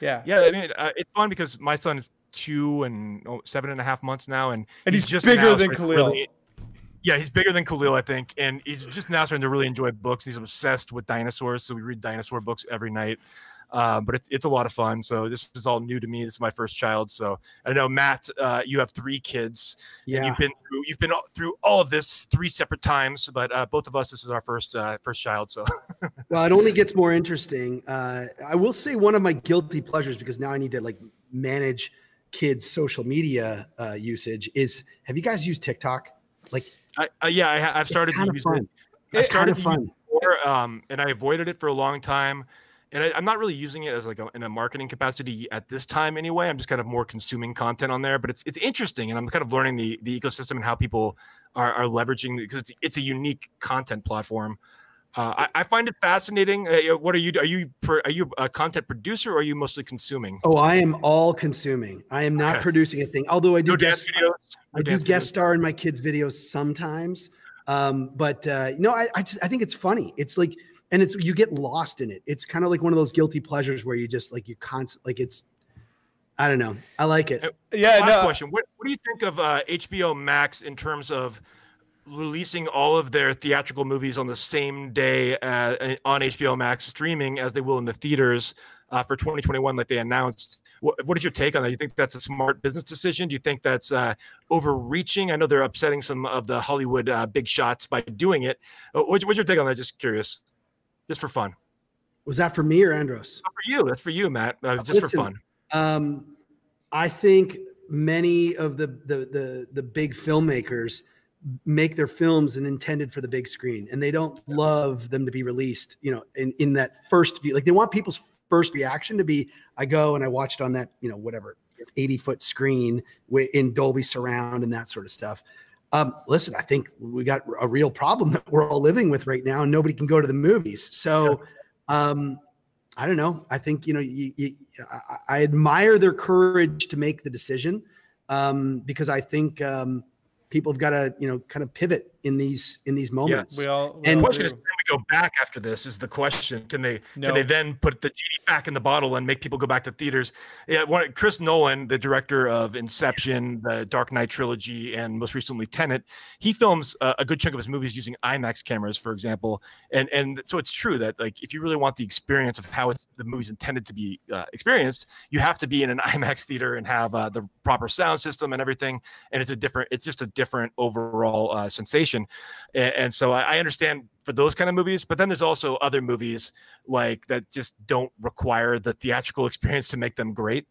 Yeah. Yeah. I mean, uh, it's fun because my son is two and oh, seven and a half months now, and and he's, he's just bigger than Khalil. Really, yeah, he's bigger than Khalil, I think, and he's just now starting to really enjoy books. He's obsessed with dinosaurs, so we read dinosaur books every night. Um, but it's it's a lot of fun. So this is all new to me. This is my first child. So I know Matt, uh, you have three kids. Yeah. And you've been through you've been through all of this three separate times. But uh, both of us, this is our first uh, first child. So well, it only gets more interesting. Uh, I will say one of my guilty pleasures because now I need to like manage kids' social media uh, usage is. Have you guys used TikTok? Like, I, uh, yeah, I, have started to use fun. it. I started kind of fun. Before, um, and I avoided it for a long time and I, am not really using it as like a, in a marketing capacity at this time anyway. I'm just kind of more consuming content on there, but it's it's interesting, and I'm kind of learning the the ecosystem and how people are, are leveraging because it's it's a unique content platform. Uh, I, I, find it fascinating. Uh, what are you? Are you are you a content producer or are you mostly consuming? Oh, I am all consuming. I am not okay. producing a thing. Although I do no guest, videos, I do guest star in my kids' videos sometimes. Um, but uh, no, I I, just, I think it's funny. It's like and it's you get lost in it. It's kind of like one of those guilty pleasures where you just like you constant like it's I don't know. I like it. Yeah. Last no. question. What what do you think of uh, HBO Max in terms of releasing all of their theatrical movies on the same day uh, on HBO Max streaming as they will in the theaters uh, for 2021, like they announced? What, what is your take on that? Do you think that's a smart business decision? Do you think that's uh, overreaching? I know they're upsetting some of the Hollywood uh, big shots by doing it. Uh, what's, what's your take on that? Just curious just for fun. Was that for me or Andros? Not for you. That's for you, Matt. Uh, just Listen, for fun. Um, I think many of the, the the the big filmmakers make their films and intended for the big screen, and they don't yeah. love them to be released. You know, in in that first view, like they want people's first reaction to be, I go and I watched on that, you know, whatever, 80 foot screen in Dolby surround and that sort of stuff. Um, listen, I think we got a real problem that we're all living with right now, and nobody can go to the movies. So, um, I don't know. I think you know, you, you, I, I, admire their courage to make the decision um, because I think um, people have got to you know kind of pivot in these in these moments. Yeah, we all, we and the question is, can we go back after this? Is the question? Can they no. can they then put the genie back in the bottle and make people go back to theaters? Yeah, one, Chris Nolan, the director of Inception, the Dark Knight trilogy, and most recently Tenet, he films a, a good chunk of his movies using IMAX cameras, for example. And and so it's true that like if you really want the experience of how it's the movie's intended to be uh, experienced, you have to be in an IMAX theater and have uh, the proper sound system and everything. And it's a different, it's just a different overall uh, sensation. And, and so I, I, understand for those kind of movies. But then there's also other movies like that just don't require the theatrical experience to make them great.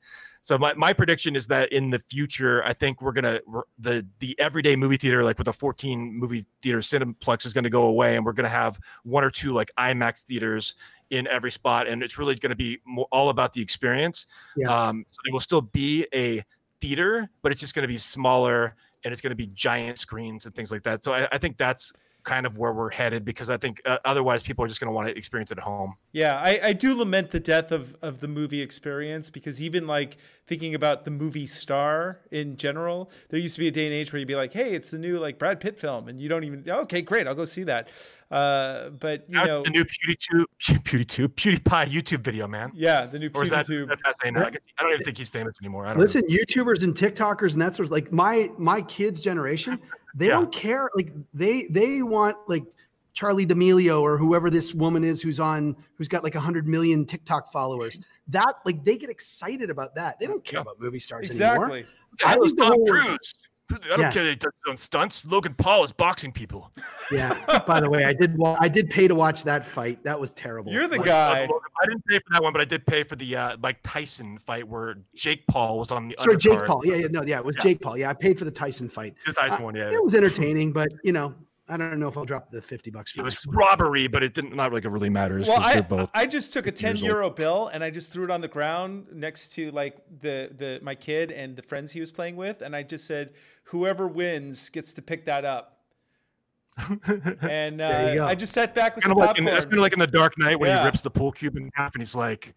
So my, my prediction is that in the future, I think we're gonna the the everyday movie theater, like with a 14 movie theater Cineplex, is gonna go away, and we're gonna have one or two like IMAX theaters in every spot, and it's really gonna be more, all about the experience. Yeah. Um, so there will still be a theater, but it's just gonna be smaller, and it's gonna be giant screens and things like that. So I, I think that's kind of where we're headed because I think uh, otherwise people are just going to want to experience it at home. Yeah, I, I do lament the death of, of the movie experience because even like thinking about the movie star in general, there used to be a day and age where you'd be like, hey, it's the new like Brad Pitt film, and you don't even okay, great, I'll go see that. Uh, but you know, the new PewDiePie, PewDiePie, PewDiePie YouTube video, man. Yeah, the new PewDiePie. That, that, I, I don't even think he's famous anymore. I don't Listen, know. YouTubers and TikTokers and that sort of like my my kids' generation they yeah. don't care. Like they they want like Charli D'Amelio or whoever this woman is who's on who's got like a hundred million TikTok followers. That like they get excited about that. They don't care yeah. about movie stars exactly. anymore. I was Tom Cruise. I don't yeah. care that he does his own stunts. Logan Paul is boxing people. Yeah. By the way, I did I did pay to watch that fight. That was terrible. You're the guy. I didn't pay for that one, but I did pay for the uh, Mike Tyson fight where Jake Paul was on the. Sorry, Jake Paul. Yeah, yeah, no, yeah, it was yeah. Jake Paul. Yeah, I paid for the Tyson fight. The Tyson uh, one, yeah. It was entertaining, but you know, I don't know if I'll drop the 50 bucks for it. was robbery, but it didn't not like it really matters. Well, I, both I just took a 10 euro old. bill and I just threw it on the ground next to like the the my kid and the friends he was playing with, and I just said, whoever wins gets to pick that up. and uh, I just sat back with kind some popcorn. Like in, kind of like in the Dark Knight when yeah. he rips the pool cube in half, and he's like,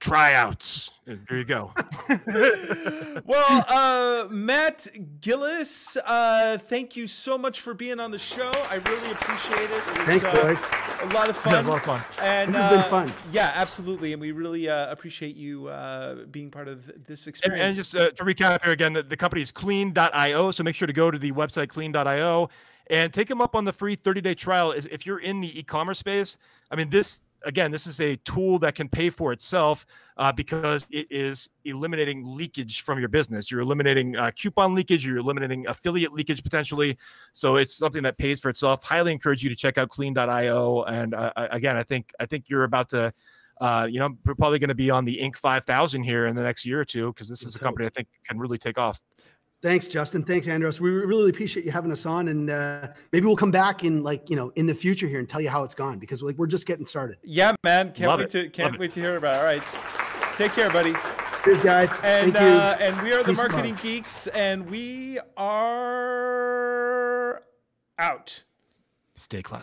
tryouts. There you go. well, uh, Matt Gillis, uh, thank you so much for being on the show. I really appreciate it. it was, Thanks, uh, A lot of fun. Yeah, a lot of fun. And this has been uh, fun. Yeah, absolutely. And we really uh, appreciate you uh, being part of this experience. And, and just to recap here again, the, the company is clean.io. So make sure to go to the website clean.io and take them up on the free 30 day trial. If you're in the e commerce space, I mean, this again, this is a tool that can pay for itself uh, because it is eliminating leakage from your business. You're eliminating uh, coupon leakage, you're eliminating affiliate leakage potentially. So it's something that pays for itself. Highly encourage you to check out clean.io. And uh, again, I think I think you're about to. Uh, you know, we're probably going to be on the Inc. 5000 here in the next year or two because this is a company I think can really take off. Thanks, Justin. Thanks, Andros. We really appreciate you having us on, and uh, maybe we'll come back in like you know in the future here and tell you how it's gone because like we're just getting started. Yeah, man. Can't Love wait it. to can't Love wait it. to hear about. It. All right, take care, buddy. Cheers, guys. And uh, and we are Peace the marketing geeks, and we are out. Stay classy.